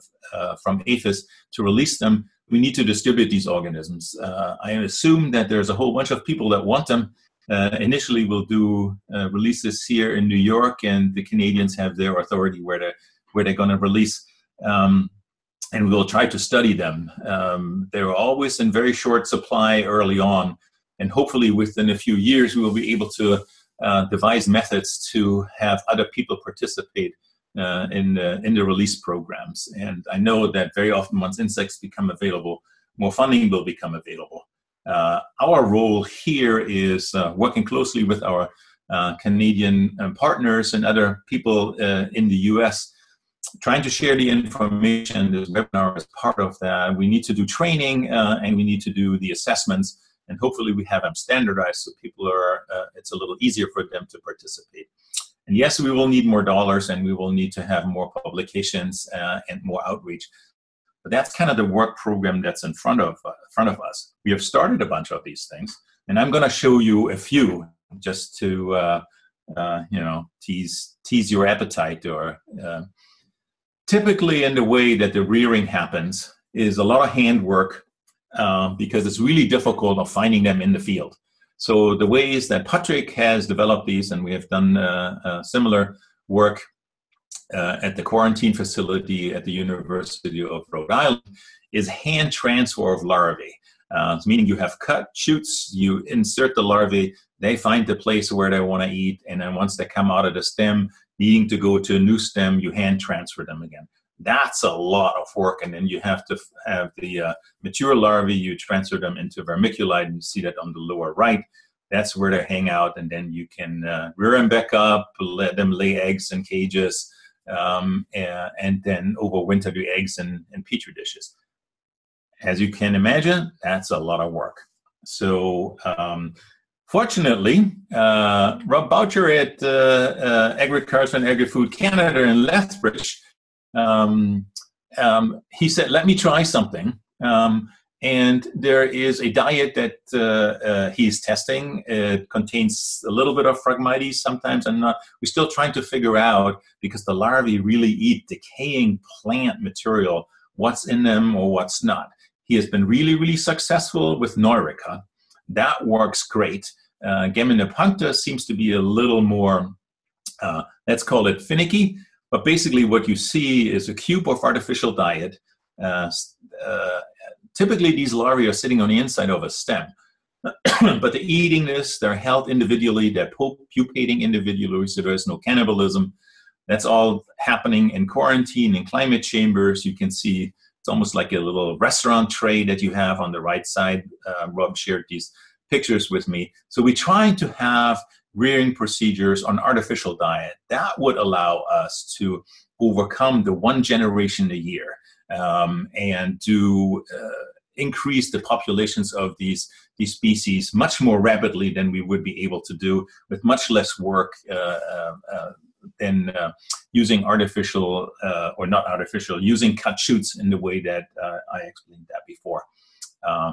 from APHIS to release them, we need to distribute these organisms. I assume that there's a whole bunch of people that want them, uh, initially, we'll do uh, releases here in New York, and the Canadians have their authority where they where they're going to release, um, and we'll try to study them. Um, they're always in very short supply early on, and hopefully within a few years we will be able to uh, devise methods to have other people participate uh, in the, in the release programs. And I know that very often once insects become available, more funding will become available. Uh, our role here is uh, working closely with our uh, Canadian um, partners and other people uh, in the US, trying to share the information. This webinar is part of that. We need to do training uh, and we need to do the assessments, and hopefully we have them standardized so people are, uh, it's a little easier for them to participate. And yes, we will need more dollars and we will need to have more publications and more outreach. But that's kind of the work program that's in front of uh, front of us. We have started a bunch of these things, and I'm going to show you a few just to uh, uh, you know tease tease your appetite. Or uh, typically, in the way that the rearing happens, is a lot of handwork um, because it's really difficult of finding them in the field. So the ways that Patrick has developed these, and we have done uh, uh, similar work uh, at the quarantine facility at the University of Rhode Island is hand transfer of larvae. Uh, meaning you have cut shoots, you insert the larvae, they find the place where they want to eat, and then once they come out of the stem, needing to go to a new stem, you hand transfer them again. That's a lot of work, and then you have to have the uh, mature larvae, you transfer them into vermiculite, and you see that on the lower right. That's where they hang out, and then you can uh, rear them back up, let them lay eggs in cages, um, and, and, then overwinter the eggs in, in petri dishes. As you can imagine, that's a lot of work. So, um, fortunately, uh, Rob Bourchier at uh, uh, Agriculture and Agri-Food Canada in Lethbridge, um, um, he said, "Let me try something." Um, and there is a diet that uh, uh, he's testing. It contains a little bit of Phragmites sometimes, and not. We're still trying to figure out because the larvae really eat decaying plant material what's in them or what's not. He has been really, really successful with Neurica. That works great. Uh, Geminipuncta seems to be a little more, uh, let's call it finicky, but basically what you see is a cube of artificial diet. Uh, uh typically these larvae are sitting on the inside of a stem. (clears throat) but they're eating this, they're held individually, they're pupating individually, so there's no cannibalism. That's all happening in quarantine, in climate chambers. You can see it's almost like a little restaurant tray that you have on the right side. Uh, Rob shared these pictures with me. So we're trying to have rearing procedures on artificial diet. That would allow us to overcome the one generation a year um, and do uh, increase the populations of these these species much more rapidly than we would be able to do with much less work uh, uh, uh than uh, using artificial uh, or not artificial using cut shoots in the way that I explained that before.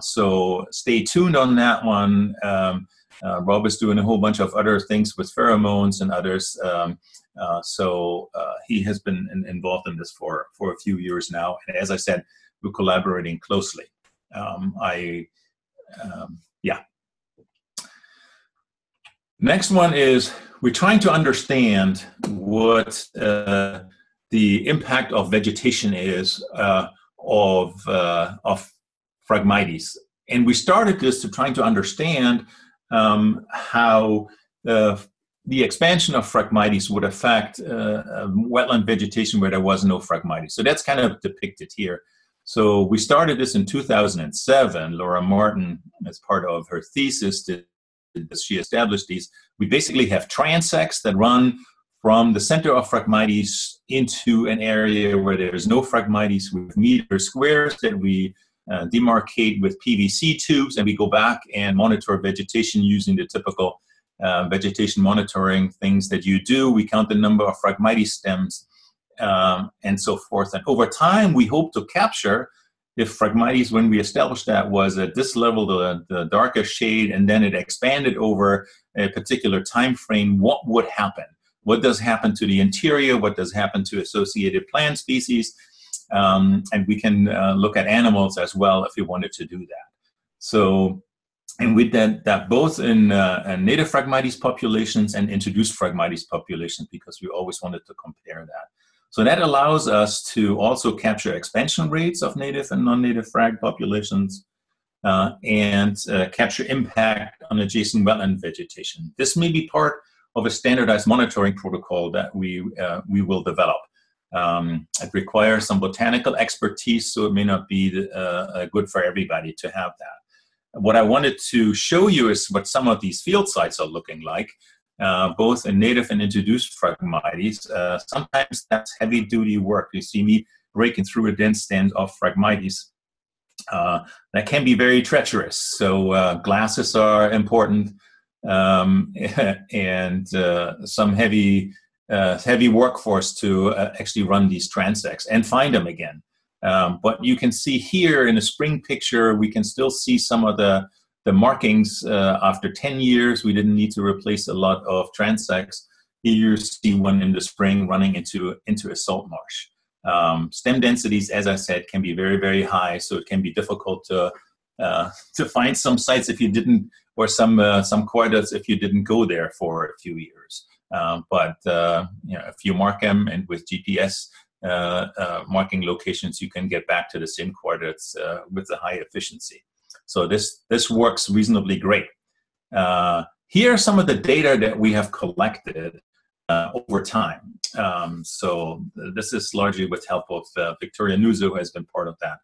so stay tuned on that one. Um, Rob is doing a whole bunch of other things with pheromones and others. Um, uh, so uh, he has been in, involved in this for, for a few years now. And as I said, we're collaborating closely. Um, I, um, yeah. Next one is we're trying to understand what uh, the impact of vegetation is uh, of, uh, of Phragmites. And we started this to trying to understand um, how uh, the expansion of Phragmites would affect uh, um, wetland vegetation where there was no Phragmites. So that's kind of depicted here. So we started this in 2007. Laura Martin, as part of her thesis, did, she established these. We basically have transects that run from the center of Phragmites into an area where there's no Phragmites with meter squares that we uh, demarcate with PVC tubes, and we go back and monitor vegetation using the typical uh, vegetation monitoring things that you do. We count the number of Phragmites stems um, and so forth. And over time, we hope to capture if Phragmites, when we established that, was at this level, the, the darkest shade, and then it expanded over a particular time frame, what would happen? What does happen to the interior? What does happen to associated plant species? Um, and we can uh, look at animals as well if we wanted to do that. So, and with that, that both in uh, native Phragmites populations and introduced Phragmites populations, because we always wanted to compare that. So that allows us to also capture expansion rates of native and non-native frag populations uh, and uh, capture impact on adjacent wetland vegetation. This may be part of a standardized monitoring protocol that we, uh, we will develop. Um, it requires some botanical expertise, so it may not be uh, uh, good for everybody to have that. What I wanted to show you is what some of these field sites are looking like uh, both in native and introduced Phragmites. Uh, sometimes that's heavy duty work. You see me breaking through a dense stand of Phragmites. Uh, that can be very treacherous. So uh, glasses are important um, (laughs) and some heavy uh, heavy workforce to actually run these transects and find them again. Um, but you can see here in the spring picture, we can still see some of the the markings uh, after 10 years, we didn't need to replace a lot of transects. Here you see one in the spring running into, into a salt marsh. Um, stem densities, as I said, can be very, very high, so it can be difficult to, uh, (laughs) to find some sites if you didn't, or some, uh, some corridors if you didn't go there for a few years. Um, but uh, you know, if you mark them and with GPS uh, uh, marking locations, you can get back to the same coordinates with a high efficiency. So this, this works reasonably great. Uh, here are some of the data that we have collected uh, over time. Um, so this is largely with help of uh, Victoria Nuzzo, who has been part of that.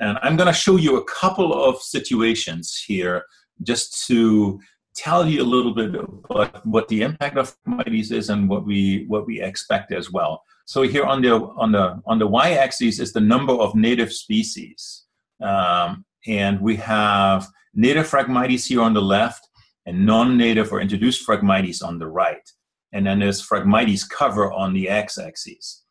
And I'm going to show you a couple of situations here just to tell you a little bit about what the impact of Phragmites is and what we what we expect as well. So here on the on the on the y-axis is the number of native species, um, and we have native Phragmites here on the left and non-native or introduced Phragmites on the right. And then there's Phragmites cover on the x-axis.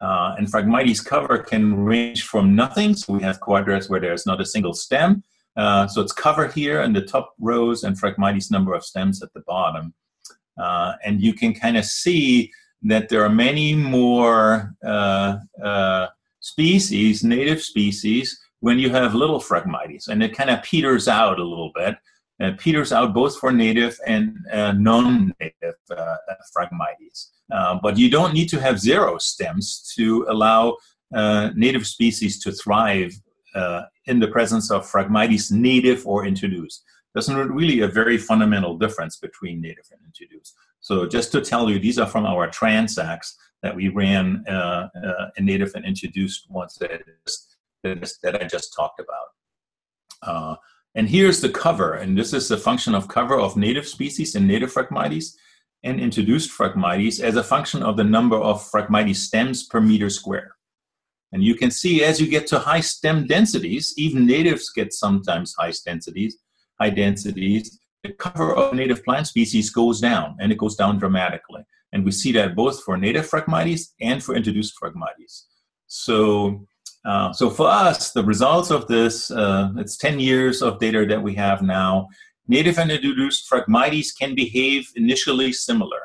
Uh, and Phragmites cover can range from nothing, so we have quadrants where there's not a single stem. Uh, so it's cover here in the top rows and Phragmites number of stems at the bottom. Uh, and you can kind of see that there are many more uh, uh, species, native species, when you have little Phragmites, and it kind of peters out a little bit. It peters out both for native and uh, non-native uh, Phragmites. Uh, but you don't need to have zero stems to allow uh, native species to thrive uh, in the presence of Phragmites native or introduced. There's really a very fundamental difference between native and introduced. So just to tell you, these are from our transects that we ran uh, uh, in native and introduced ones that, that I just talked about. Uh, and here's the cover, and this is the function of cover of native species and native Phragmites and introduced Phragmites as a function of the number of Phragmites stems per meter square. And you can see as you get to high stem densities, even natives get sometimes high densities, high densities, the cover of native plant species goes down and it goes down dramatically. And we see that both for native Phragmites and for introduced Phragmites. So, uh, so for us, the results of this, uh, it's 10 years of data that we have now. Native and introduced Phragmites can behave initially similar,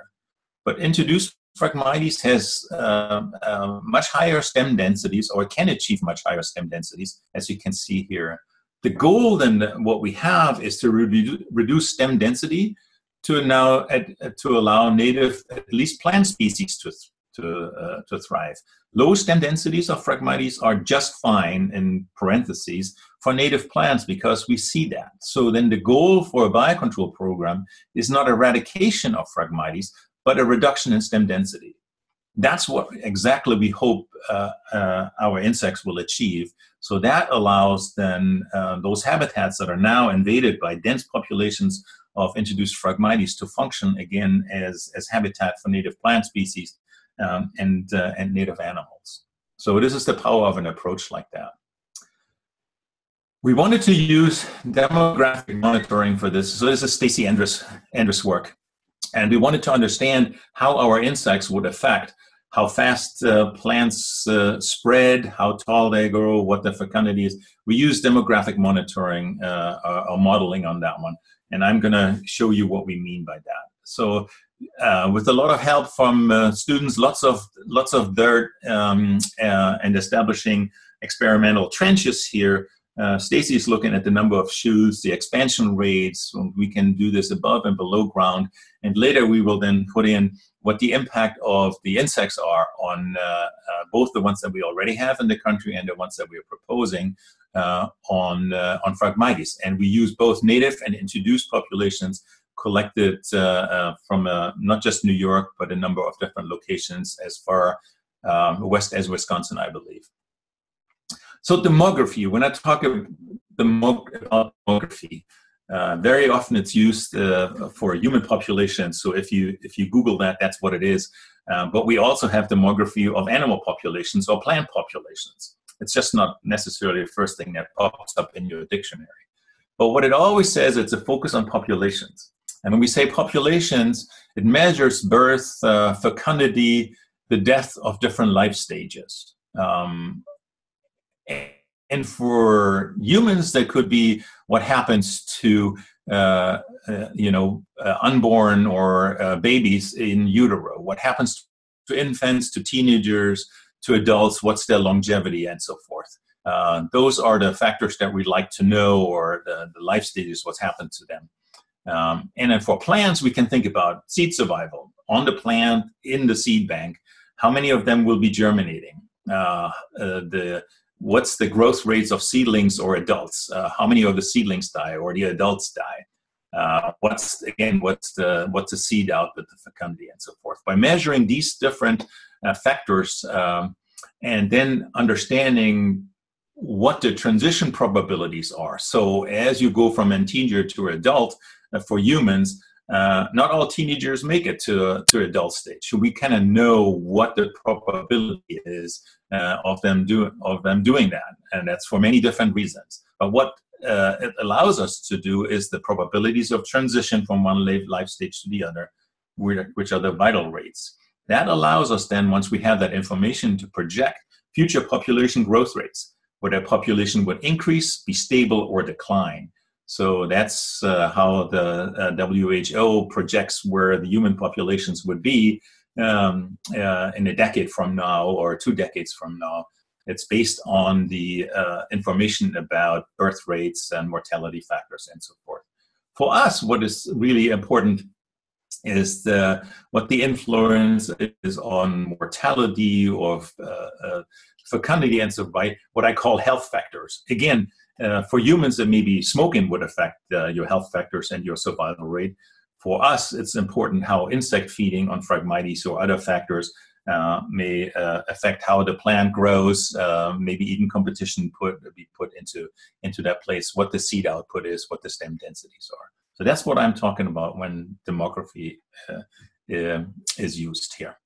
but introduced Phragmites has uh, uh, much higher stem densities or can achieve much higher stem densities, as you can see here. The goal then, what we have is to re reduce stem density to now to allow native, at least plant species to, to, uh, to thrive. Low stem densities of Phragmites are just fine in parentheses for native plants because we see that. So then the goal for a biocontrol program is not eradication of Phragmites, but a reduction in stem density. That's what exactly we hope uh, uh, our insects will achieve. So that allows then uh, those habitats that are now invaded by dense populations of introduced Phragmites to function again as, as habitat for native plant species um, and, uh, and native animals. So this is the power of an approach like that. We wanted to use demographic monitoring for this. So this is Stacy Endriss, Endriss' work. And we wanted to understand how our insects would affect how fast uh, plants uh, spread, how tall they grow, what the fecundity is. We use demographic monitoring uh, or modeling on that one. And I'm going to show you what we mean by that. So uh, with a lot of help from uh, students, lots of lots of dirt um, uh, and establishing experimental trenches here, uh, Stacy is looking at the number of shoots, the expansion rates. We can do this above and below ground. And later we will then put in what the impact of the insects are on uh, uh, both the ones that we already have in the country and the ones that we are proposing uh, on, uh, on Phragmites. And we use both native and introduced populations collected from not just New York, but a number of different locations as far um, west as Wisconsin, I believe. So demography, when I talk about demography, uh, very often it's used uh, for human population. So if you if you Google that, that's what it is. Um, but we also have demography of animal populations or plant populations. It's just not necessarily the first thing that pops up in your dictionary. But what it always says, it's a focus on populations. And when we say populations, it measures birth, uh, fecundity, the death of different life stages. Um, and for humans, that could be what happens to uh, uh, you know uh, unborn or uh, babies in utero. What happens to infants, to teenagers, to adults? What's their longevity and so forth? Uh, those are the factors that we'd like to know, or the, the life stages, what's happened to them. Um, and then for plants, we can think about seed survival on the plant in the seed bank. How many of them will be germinating? Uh, the what's the growth rates of seedlings or adults? Uh, how many of the seedlings die or the adults die? Uh, what's again what's the what's the seed output, the fecundity, and so forth. By measuring these different uh, factors um, and then understanding what the transition probabilities are. So as you go from a teenager to adult, uh, for humans, uh, not all teenagers make it to to adult stage. So we kind of know what the probability is uh, of them doing of them doing that, and that's for many different reasons. But what uh, it allows us to do is the probabilities of transition from one life stage to the other, which are the vital rates. That allows us then, once we have that information, to project future population growth rates, whether population would increase, be stable, or decline. So that's uh, how the uh, WHO projects where the human populations would be um, uh, in a decade from now or two decades from now. It's based on the uh, information about birth rates and mortality factors and so forth. For us, what is really important is the, what the influence is on mortality or uh, uh, fecundity and so by what I call health factors. Again, uh, for humans, maybe smoking would affect uh, your health factors and your survival rate. For us, it's important how insect feeding on Phragmites or other factors uh, may uh, affect how the plant grows. Uh, maybe even competition put be put into into that place. What the seed output is, what the stem densities are. So that's what I'm talking about when demography uh, is used here.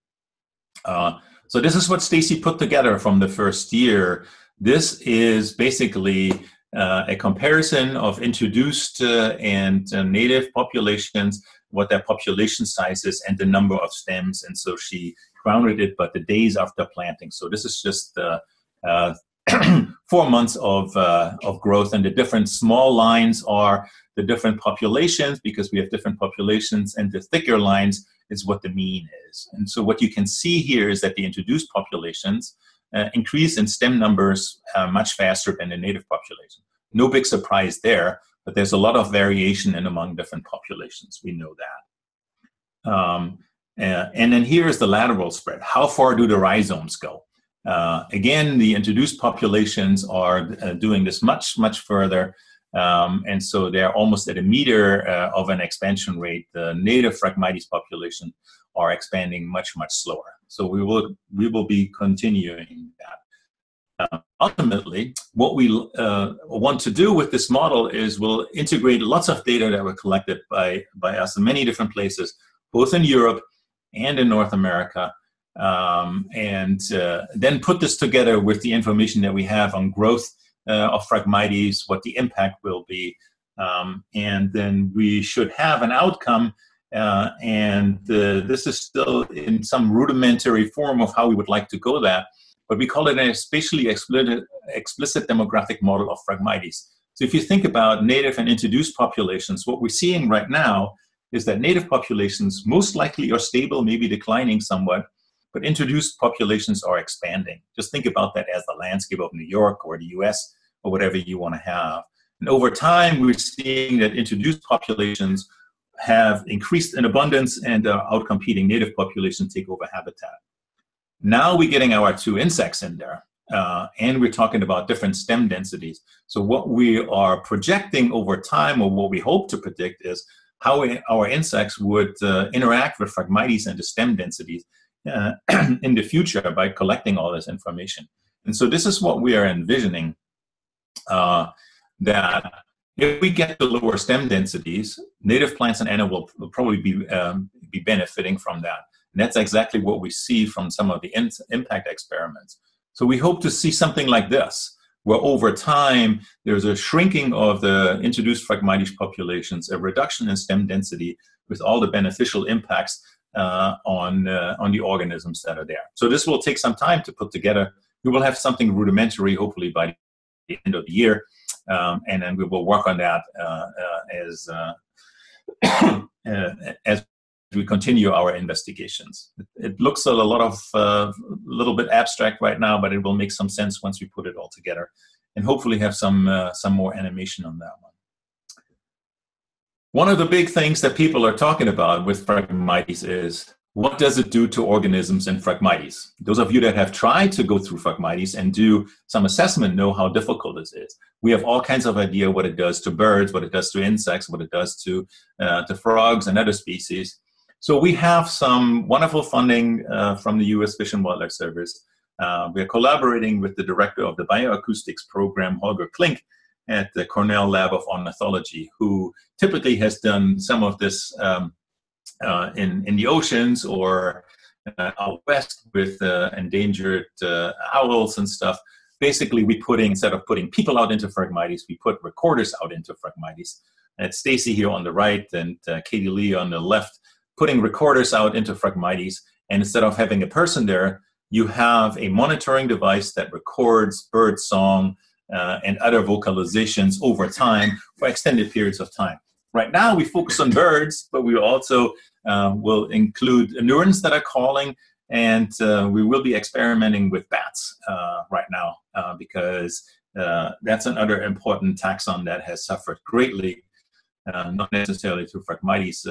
so this is what Stacy put together from the first year. This is basically uh, a comparison of introduced uh, and uh, native populations, what their population sizes and the number of stems. And so she grounded it, but the days after planting. So this is just uh, uh, (clears throat) four months of, uh, of growth, and the different small lines are the different populations because we have different populations, and the thicker lines is what the mean is. And so what you can see here is that the introduced populations uh, increase in stem numbers uh, much faster than the native population. No big surprise there, but there's a lot of variation in among different populations. We know that. Um, uh, and then here is the lateral spread. How far do the rhizomes go? Uh, again, the introduced populations are uh, doing this much, much further. Um, and so they're almost at a meter of an expansion rate. The native Phragmites population are expanding much, much slower. So we will we will be continuing that. Uh, ultimately, what we uh, want to do with this model is we'll integrate lots of data that were collected by by us in many different places, both in Europe and in North America, um, and uh, then put this together with the information that we have on growth uh, of Phragmites, what the impact will be, um, and then we should have an outcome uh, and uh, this is still in some rudimentary form of how we would like to go there, but we call it an especially explicit, explicit demographic model of Phragmites. So if you think about native and introduced populations, what we're seeing right now is that native populations most likely are stable, maybe declining somewhat, but introduced populations are expanding. Just think about that as the landscape of New York or the US or whatever you want to have. And over time, we're seeing that introduced populations have increased in abundance and are outcompeting native population take over habitat. Now we're getting our two insects in there, uh, and we're talking about different stem densities. So what we are projecting over time, or what we hope to predict, is how we, our insects would uh, interact with Phragmites and the stem densities uh, (clears throat) in the future by collecting all this information. And so this is what we are envisioning uh, that if we get to lower stem densities, native plants and animals will, will probably be, um, be benefiting from that. And that's exactly what we see from some of the in- impact experiments. So we hope to see something like this, where over time there's a shrinking of the introduced Phragmites populations, a reduction in stem density with all the beneficial impacts uh, on, uh, on the organisms that are there. So this will take some time to put together. We will have something rudimentary, hopefully by the end of the year um, and then we will work on that uh, uh, as uh, (coughs) as we continue our investigations. It, looks a lot of a uh, little bit abstract right now, but it will make some sense once we put it all together, and hopefully have some uh, some more animation on that one. One of the big things that people are talking about with Phragmites is what does it do to organisms in Phragmites? Those of you that have tried to go through Phragmites and do some assessment know how difficult this is. We have all kinds of idea what it does to birds, what it does to insects, what it does to, uh, to frogs and other species. So we have some wonderful funding uh, from the U.S. Fish and Wildlife Service. Uh, we are collaborating with the director of the bioacoustics program, Holger Klinck, at the Cornell Lab of Ornithology, who typically has done some of this um, uh, in in the oceans or uh, out west with uh, endangered uh, owls and stuff. Basically, we putting instead of putting people out into Phragmites, we put recorders out into Phragmites. And Stacy here on the right and uh, Katie Lee on the left, putting recorders out into Phragmites. And instead of having a person there, you have a monitoring device that records bird song uh, and other vocalizations over time for extended periods of time. Right now, we focus on birds, but we also uh, will include anurans that are calling And uh, we will be experimenting with bats uh, right now uh, because uh, that's another important taxon that has suffered greatly, uh, not necessarily through Phragmites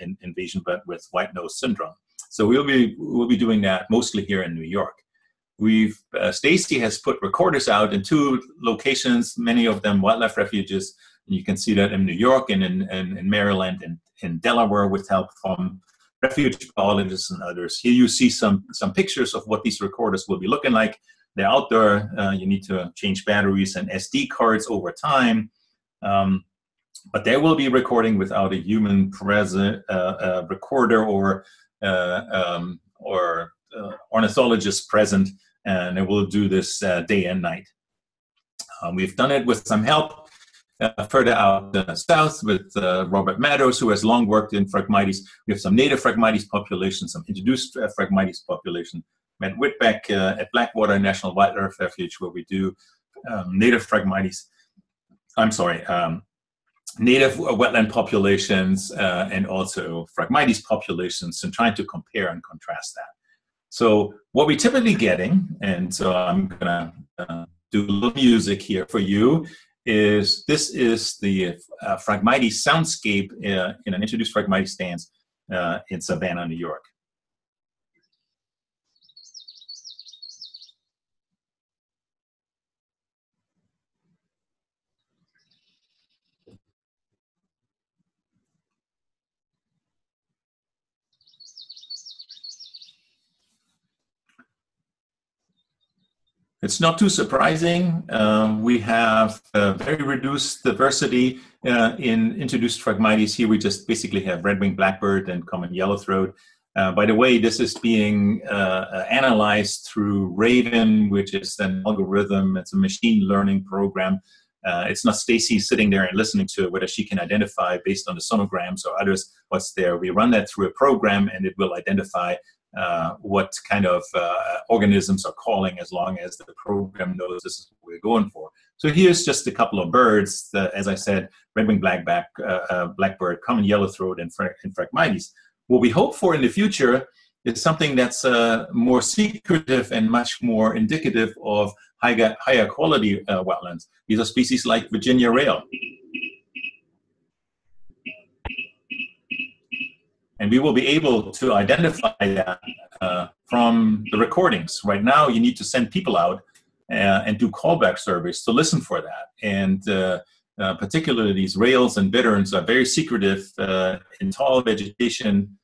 in, invasion, but with white nose syndrome. So we'll be we'll be doing that mostly here in New York. We've uh, Stacy has put recorders out in two locations, many of them wildlife refuges. And you can see that in New York and in, in, in Maryland and in Delaware with help from refuge biologists and others. Here you see some some pictures of what these recorders will be looking like. They're outdoor. Uh, you need to change batteries and SD cards over time. Um, but they will be recording without a human present uh, uh, recorder or uh, um, or uh, ornithologist present, and it will do this uh, day and night. Um, we've done it with some help uh, further out uh, south with uh, Robert Meadows, who has long worked in Phragmites. We have some native Phragmites population, some introduced uh, Phragmites population. Matt Whitbeck at Blackwater National Wildlife Refuge, where we do um, native Phragmites. I'm sorry, um, native wetland populations uh, and also Phragmites populations and trying to compare and contrast that. So what we're typically getting, and so I'm gonna uh, do a little music here for you, is this is the uh, Phragmites soundscape uh, in an introduced Phragmites stance uh, in Savannah, New York. It's not too surprising. Um, we have very reduced diversity uh, in introduced Phragmites. Here we just basically have red-winged blackbird and common yellowthroat. Uh, by the way, this is being uh, analyzed through Raven, which is an algorithm. It's a machine learning program. Uh, it's not Stacy sitting there and listening to whether she can identify based on the sonograms or others what's there. We run that through a program and it will identify uh, what kind of uh, organisms are calling as long as the program knows this is what we're going for. So here's just a couple of birds, the, as I said, red-winged blackback, uh, uh, blackbird, common yellowthroat, and, Fra- and Phragmites. What we hope for in the future is something that's uh, more secretive and much more indicative of higher, higher quality uh, wetlands. These are species like Virginia rail. And we will be able to identify that uh, from the recordings. Right now, you need to send people out uh, and do callback surveys to listen for that. And uh, uh particularly these rails and bitterns are very secretive uh, in tall vegetation.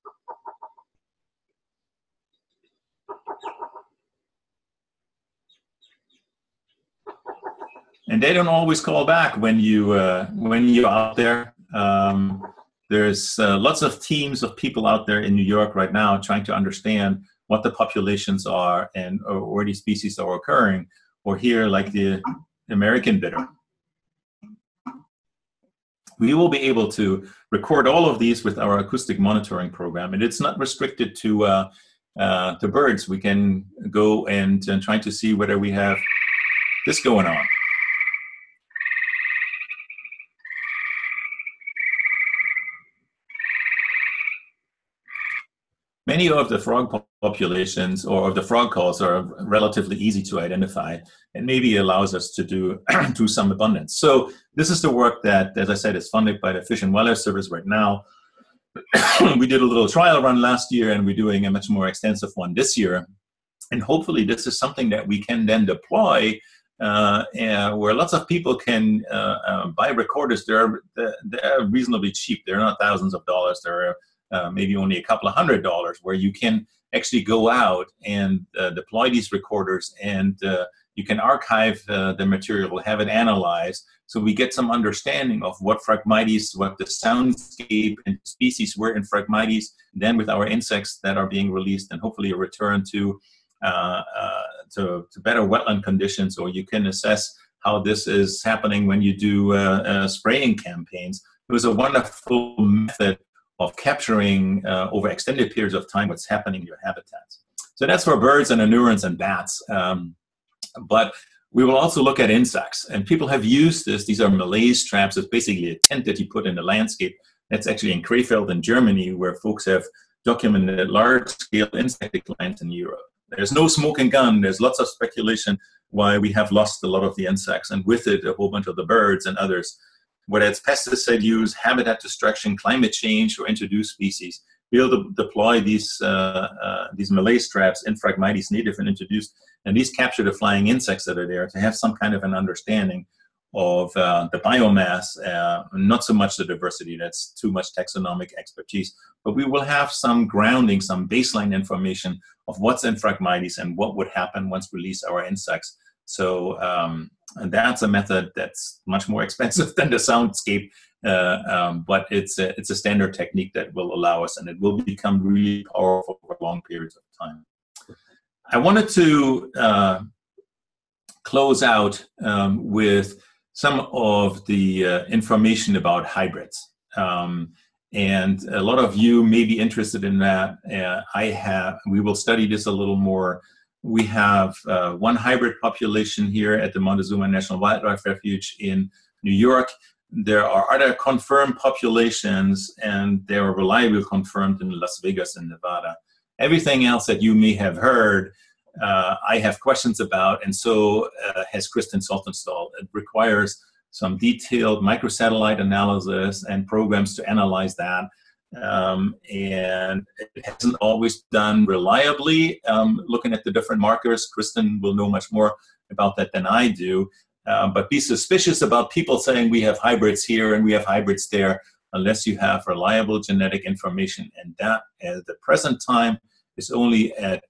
And they don't always call back when you uh, when you're out there. Um, there's uh, lots of teams of people out there in New York right now trying to understand what the populations are and where these species are occurring. Or here, like the American bittern. We will be able to record all of these with our acoustic monitoring program, and it's not restricted to uh, uh, to birds. We can go and, and try to see whether we have this going on. Many of the frog populations or of the frog calls are relatively easy to identify and maybe allows us to do, (clears throat) do some abundance. So this is the work that, as I said, is funded by the Fish and Wildlife Service right now. (clears throat) we did a little trial run last year and we're doing a much more extensive one this year. And hopefully this is something that we can then deploy uh, where lots of people can uh, uh, buy recorders. They're, they're reasonably cheap. They're not thousands of dollars. They're uh, maybe only a couple of hundred dollars, where you can actually go out and uh, deploy these recorders and uh, you can archive uh, the material, have it analyzed, so we get some understanding of what Phragmites, what the soundscape and species were in Phragmites, then with our insects that are being released, and hopefully a return to, uh, to, to, better wetland conditions, or you can assess how this is happening when you do spraying campaigns. It was a wonderful method of capturing uh, over extended periods of time what's happening in your habitats. So that's for birds and anurans and bats. Um, but we will also look at insects. And people have used this. These are malaise traps. It's basically a tent that you put in the landscape. That's actually in Krefeld in Germany, where folks have documented large-scale insect declines in Europe. There's no smoking gun. There's lots of speculation why we have lost a lot of the insects, and with it, a whole bunch of the birds and others. Whether it's pesticide use, habitat destruction, climate change, or introduced species, to deploy these uh, uh, these malaise traps in Phragmites native and introduced, and these capture the flying insects that are there to have some kind of an understanding of uh, the biomass, uh, not so much the diversity, that's too much taxonomic expertise, but we will have some grounding, some baseline information of what's in Phragmites and what would happen once we release our insects. So um, that's a method that's much more (laughs) expensive than the soundscape, uh, um, but it's a, it's a standard technique that will allow us, and it will become really powerful for long periods of time. I wanted to uh, close out um, with some of the uh, information about hybrids. Um, and a lot of you may be interested in that. Uh, I have, we will study this a little more. We have uh, one hybrid population here at the Montezuma National Wildlife Refuge in New York. There are other confirmed populations, and they are reliably confirmed in Las Vegas and Nevada. Everything else that you may have heard uh, I have questions about, and so uh, has Kristin Saltonstall. It requires some detailed microsatellite analysis and programs to analyze that. Um, and it hasn't always done reliably. Um, looking at the different markers, Kristin will know much more about that than I do. Uh, but be suspicious about people saying we have hybrids here and we have hybrids there unless you have reliable genetic information. And that, at the present time, is only at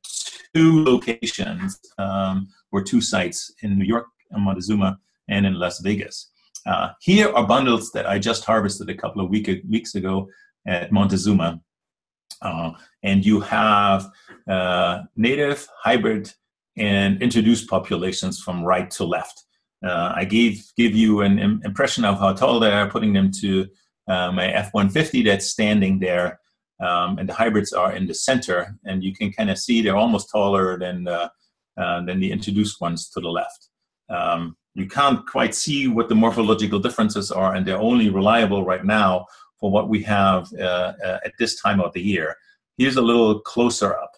two locations um, or two sites in New York, in Montezuma, and in Las Vegas. Uh, here are bundles that I just harvested a couple of week, weeks ago at Montezuma. Uh, and you have uh, native, hybrid, and introduced populations from right to left. Uh, I gave give you an Im- impression of how tall they are, putting them to uh, my F-150 that's standing there um, and the hybrids are in the center, and you can kind of see they're almost taller than uh, uh, than the introduced ones to the left. Um, you can't quite see what the morphological differences are, and they're only reliable right now for what we have uh, uh at this time of the year. Here's a little closer up,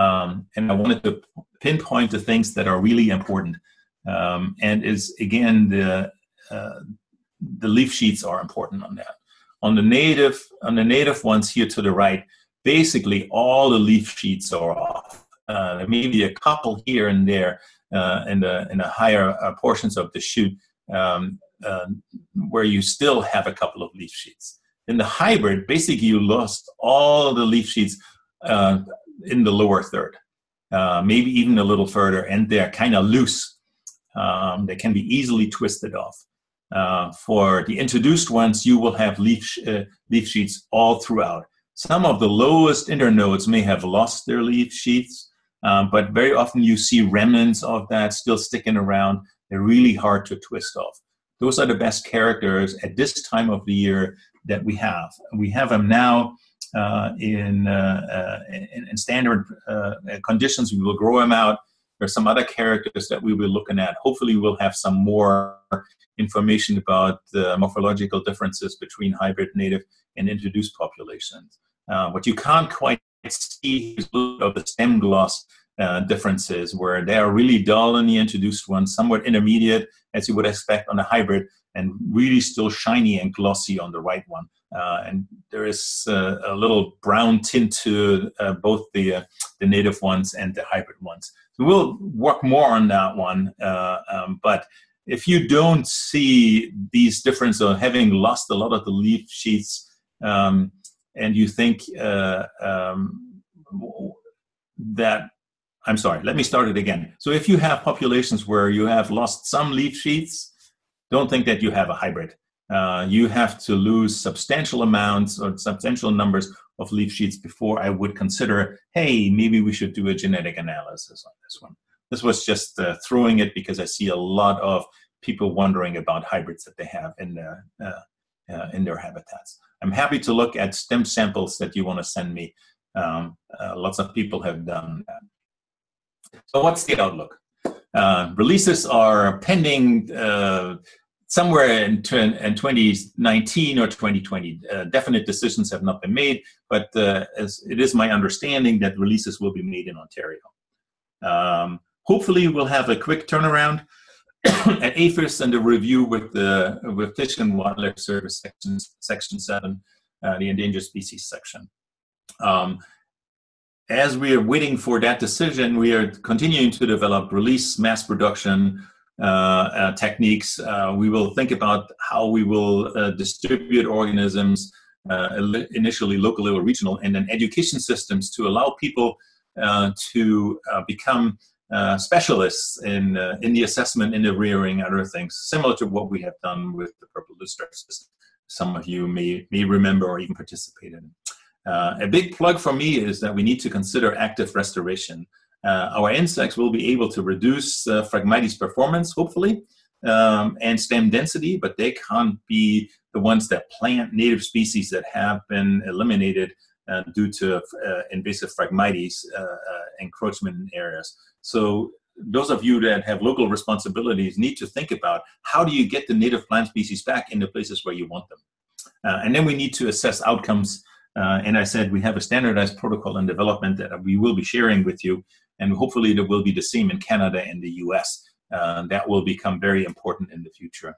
um, and I wanted to pinpoint the things that are really important, um, and is again the uh, the leaf sheaths are important on that. On the native, on the native ones here to the right, basically all the leaf sheaths are off. Uh, there may be a couple here and there uh, in the in the higher uh, portions of the shoot um, uh, where you still have a couple of leaf sheaths. In the hybrid, basically you lost all the leaf sheaths uh, in the lower third, uh, maybe even a little further, and they're kind of loose. Um, they can be easily twisted off. Uh, for the introduced ones, you will have leaf, uh, leaf sheaths all throughout. Some of the lowest internodes may have lost their leaf sheaths, um, but very often you see remnants of that still sticking around. They're really hard to twist off. Those are the best characters at this time of the year that we have. We have them now uh, in, uh, uh, in, in, standard conditions. We will grow them out. There's some other characters that we will be looking at. Hopefully, we'll have some more information about the morphological differences between hybrid, native, and introduced populations. Uh, what you can't quite see is of the stem gloss uh, differences, where they are really dull in the introduced one, somewhat intermediate, as you would expect on a hybrid, and really still shiny and glossy on the right one. Uh, and there is uh, a little brown tint to uh, both the uh, the native ones and the hybrid ones. So we'll work more on that one, um, but if you don't see these differences having lost a lot of the leaf sheaths um, and you think um, that i'm sorry let me start it again so if you have populations where you have lost some leaf sheaths don't think that you have a hybrid uh, you have to lose substantial amounts or substantial numbers of leaf sheaths before i would consider hey maybe we should do a genetic analysis on this one this was just uh, throwing it because I see a lot of people wondering about hybrids that they have in their, uh, uh, in their habitats. I'm happy to look at stem samples that you want to send me. Um, uh, lots of people have done that. So what's the outlook? Uh, releases are pending. Uh, somewhere in, in 2019 or 2020. Uh, definite decisions have not been made, but uh, as it is my understanding that releases will be made in Ontario. Um, hopefully, we'll have a quick turnaround (coughs) at APHIS and a review with the with Fish and Wildlife Service section section seven, uh, the endangered species section. Um, as we are waiting for that decision, we are continuing to develop release mass production uh, uh, techniques. Uh, we will think about how we will distribute organisms initially locally or regional, and then education systems to allow people to become uh, specialists in uh, in the assessment, in the rearing, other things, similar to what we have done with the purple loosestrife system. Some of you may may remember or even participate in. Uh, a big plug for me is that we need to consider active restoration. Uh, our insects will be able to reduce uh, Phragmites performance, hopefully, um, and stem density, but they can't be the ones that plant native species that have been eliminated uh, due to uh, invasive Phragmites uh, uh, encroachment in areas. So those of you that have local responsibilities need to think about how do you get the native plant species back in the places where you want them. and then we need to assess outcomes uh, and I said we have a standardized protocol in development that we will be sharing with you, and hopefully it will be the same in Canada and the US. Uh, that will become very important in the future.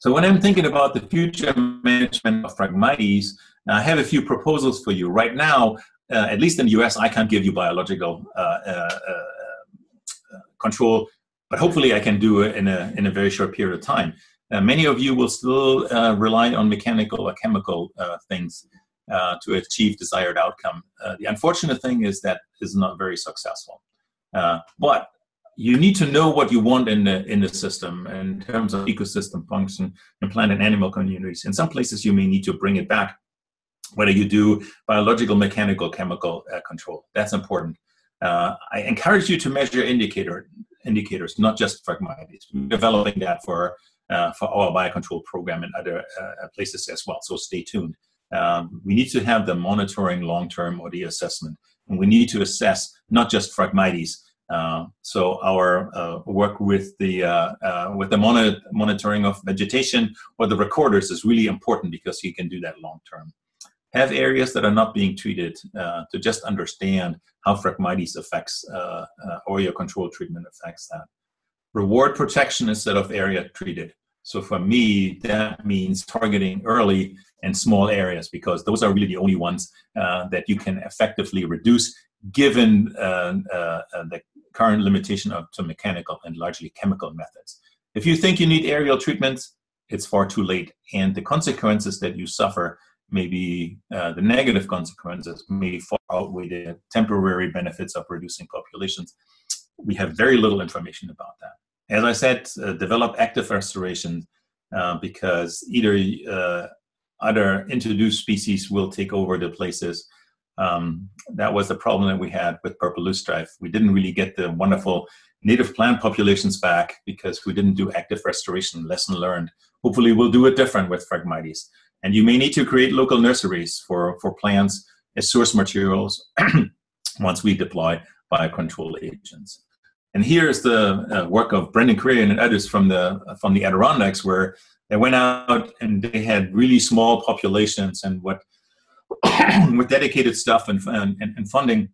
So when I'm thinking about the future management of Phragmites, I have a few proposals for you. Right now, uh, at least in the US, I can't give you biological uh, uh, uh, control, but hopefully I can do it in a, in a very short period of time. many of you will still rely on mechanical or chemical things. Uh, to achieve desired outcome. Uh, the unfortunate thing is that is not very successful. Uh, but you need to know what you want in the in the system in terms of ecosystem function and plant and animal communities. In some places, you may need to bring it back, whether you do biological, mechanical, chemical uh, control. That's important. Uh, I encourage you to measure indicator indicators, not just Phragmites. We're developing that for for our biocontrol program and other places as well. So stay tuned. Um, we need to have the monitoring long term or the assessment. And we need to assess not just Phragmites. Uh, so our uh, work with the uh, uh with the monitor, monitoring of vegetation or the recorders is really important because you can do that long term. Have areas that are not being treated uh, to just understand how Phragmites affects uh, or your control treatment affects that. Reward protection instead of area treated. So for me, that means targeting early and small areas because those are really the only ones uh, that you can effectively reduce given uh, uh, uh, the current limitation of to mechanical and largely chemical methods. If you think you need aerial treatments, it's far too late, and the consequences that you suffer maybe uh, the negative consequences may far outweigh the temporary benefits of reducing populations. We have very little information about that. As I said, uh, develop active restoration uh, because either uh, other introduced species will take over the places. Um, that was the problem that we had with purple loosestrife. We didn't really get the wonderful native plant populations back because we didn't do active restoration. Lesson learned. Hopefully, we'll do it different with Phragmites. And you may need to create local nurseries for, for plants as source materials (clears throat) once we deploy biocontrol agents. And here's the uh, work of Brendan Quirion and others from the from the Adirondacks, where they went out and they had really small populations, and what (clears throat) with dedicated stuff and, and, and funding,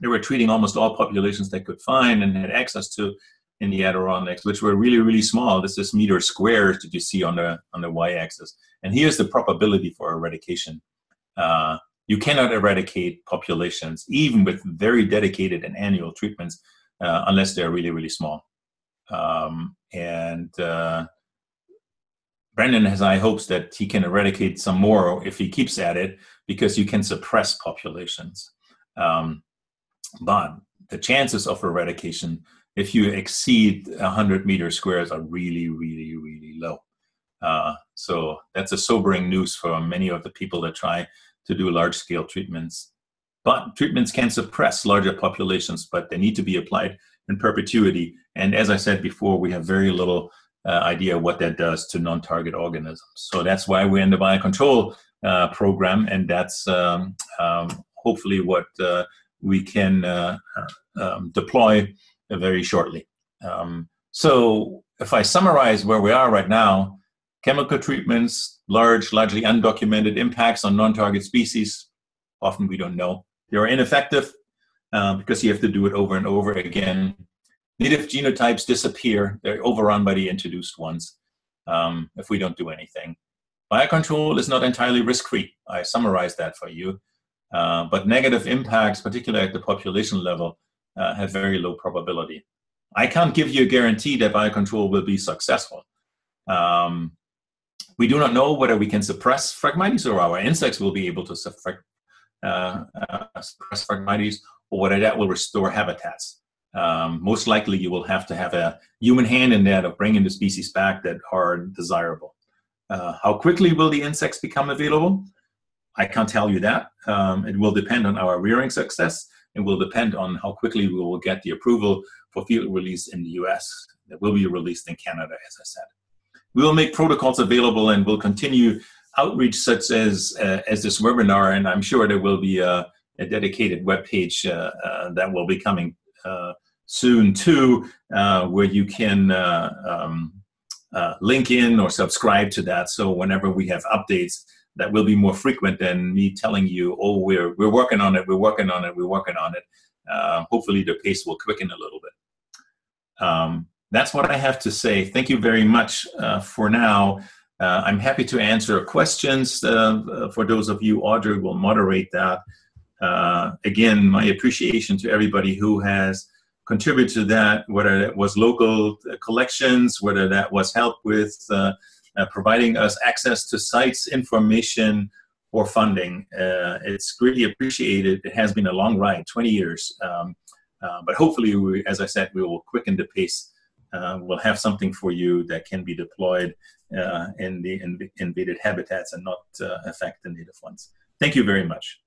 they were treating almost all populations they could find and had access to in the Adirondacks, which were really really small. This is meter squares that you see on the on the y-axis, and here's the probability for eradication. Uh, you cannot eradicate populations, even with very dedicated and annual treatments uh, unless they're really, really small. Um, and uh, Brendan has high hopes that he can eradicate some more if he keeps at it, because you can suppress populations. Um, but the chances of eradication, if you exceed 100 meter squares, are really, really, really low. Uh, so that's a sobering news for many of the people that try to do large scale treatments. But treatments can suppress larger populations, but they need to be applied in perpetuity. And as I said before, we have very little uh, idea what that does to non-target organisms. So that's why we're in the biocontrol uh, program, and that's um, um, hopefully what uh, we can uh, um, deploy very shortly. Um, so if I summarize where we are right now, chemical treatments, large, largely undocumented impacts on non-target species, often we don't know. They are ineffective uh, because you have to do it over and over again. Native genotypes disappear. They're overrun by the introduced ones um, if we don't do anything. Biocontrol is not entirely risk-free. I summarized that for you. Uh, but negative impacts, particularly at the population level, uh, have very low probability. I can't give you a guarantee that biocontrol will be successful. Um, we do not know whether we can suppress Phragmites or our insects will be able to uh, suppress Phragmites or whether that will restore habitats. Um, most likely you will have to have a human hand in there of bringing the species back that are desirable. Uh, how quickly will the insects become available? I can't tell you that. Um, it will depend on our rearing success. It will depend on how quickly we will get the approval for field release in the US. That will be released in Canada, as I said. We will make protocols available and we'll continue outreach such as uh, as this webinar, and I'm sure there will be a, a dedicated web page uh, uh, that will be coming uh, soon too, uh, where you can uh, um, link in or subscribe to that. So whenever we have updates, that will be more frequent than me telling you, "Oh, we're we're working on it, we're working on it, we're working on it." hopefully, the pace will quicken a little bit. Um, that's what I have to say. Thank you very much for now. Uh, I'm happy to answer questions uh, for those of you. Audrey will moderate that. Uh, again, my appreciation to everybody who has contributed to that, whether it was local collections, whether that was help with uh, uh, providing us access to sites, information, or funding. it's greatly appreciated. It has been a long ride, 20 years. Um, uh, but hopefully, we, as I said, we will quicken the pace. Uh, we'll have something for you that can be deployed uh, in the inv invaded habitats and not uh, affect the native ones. Thank you very much.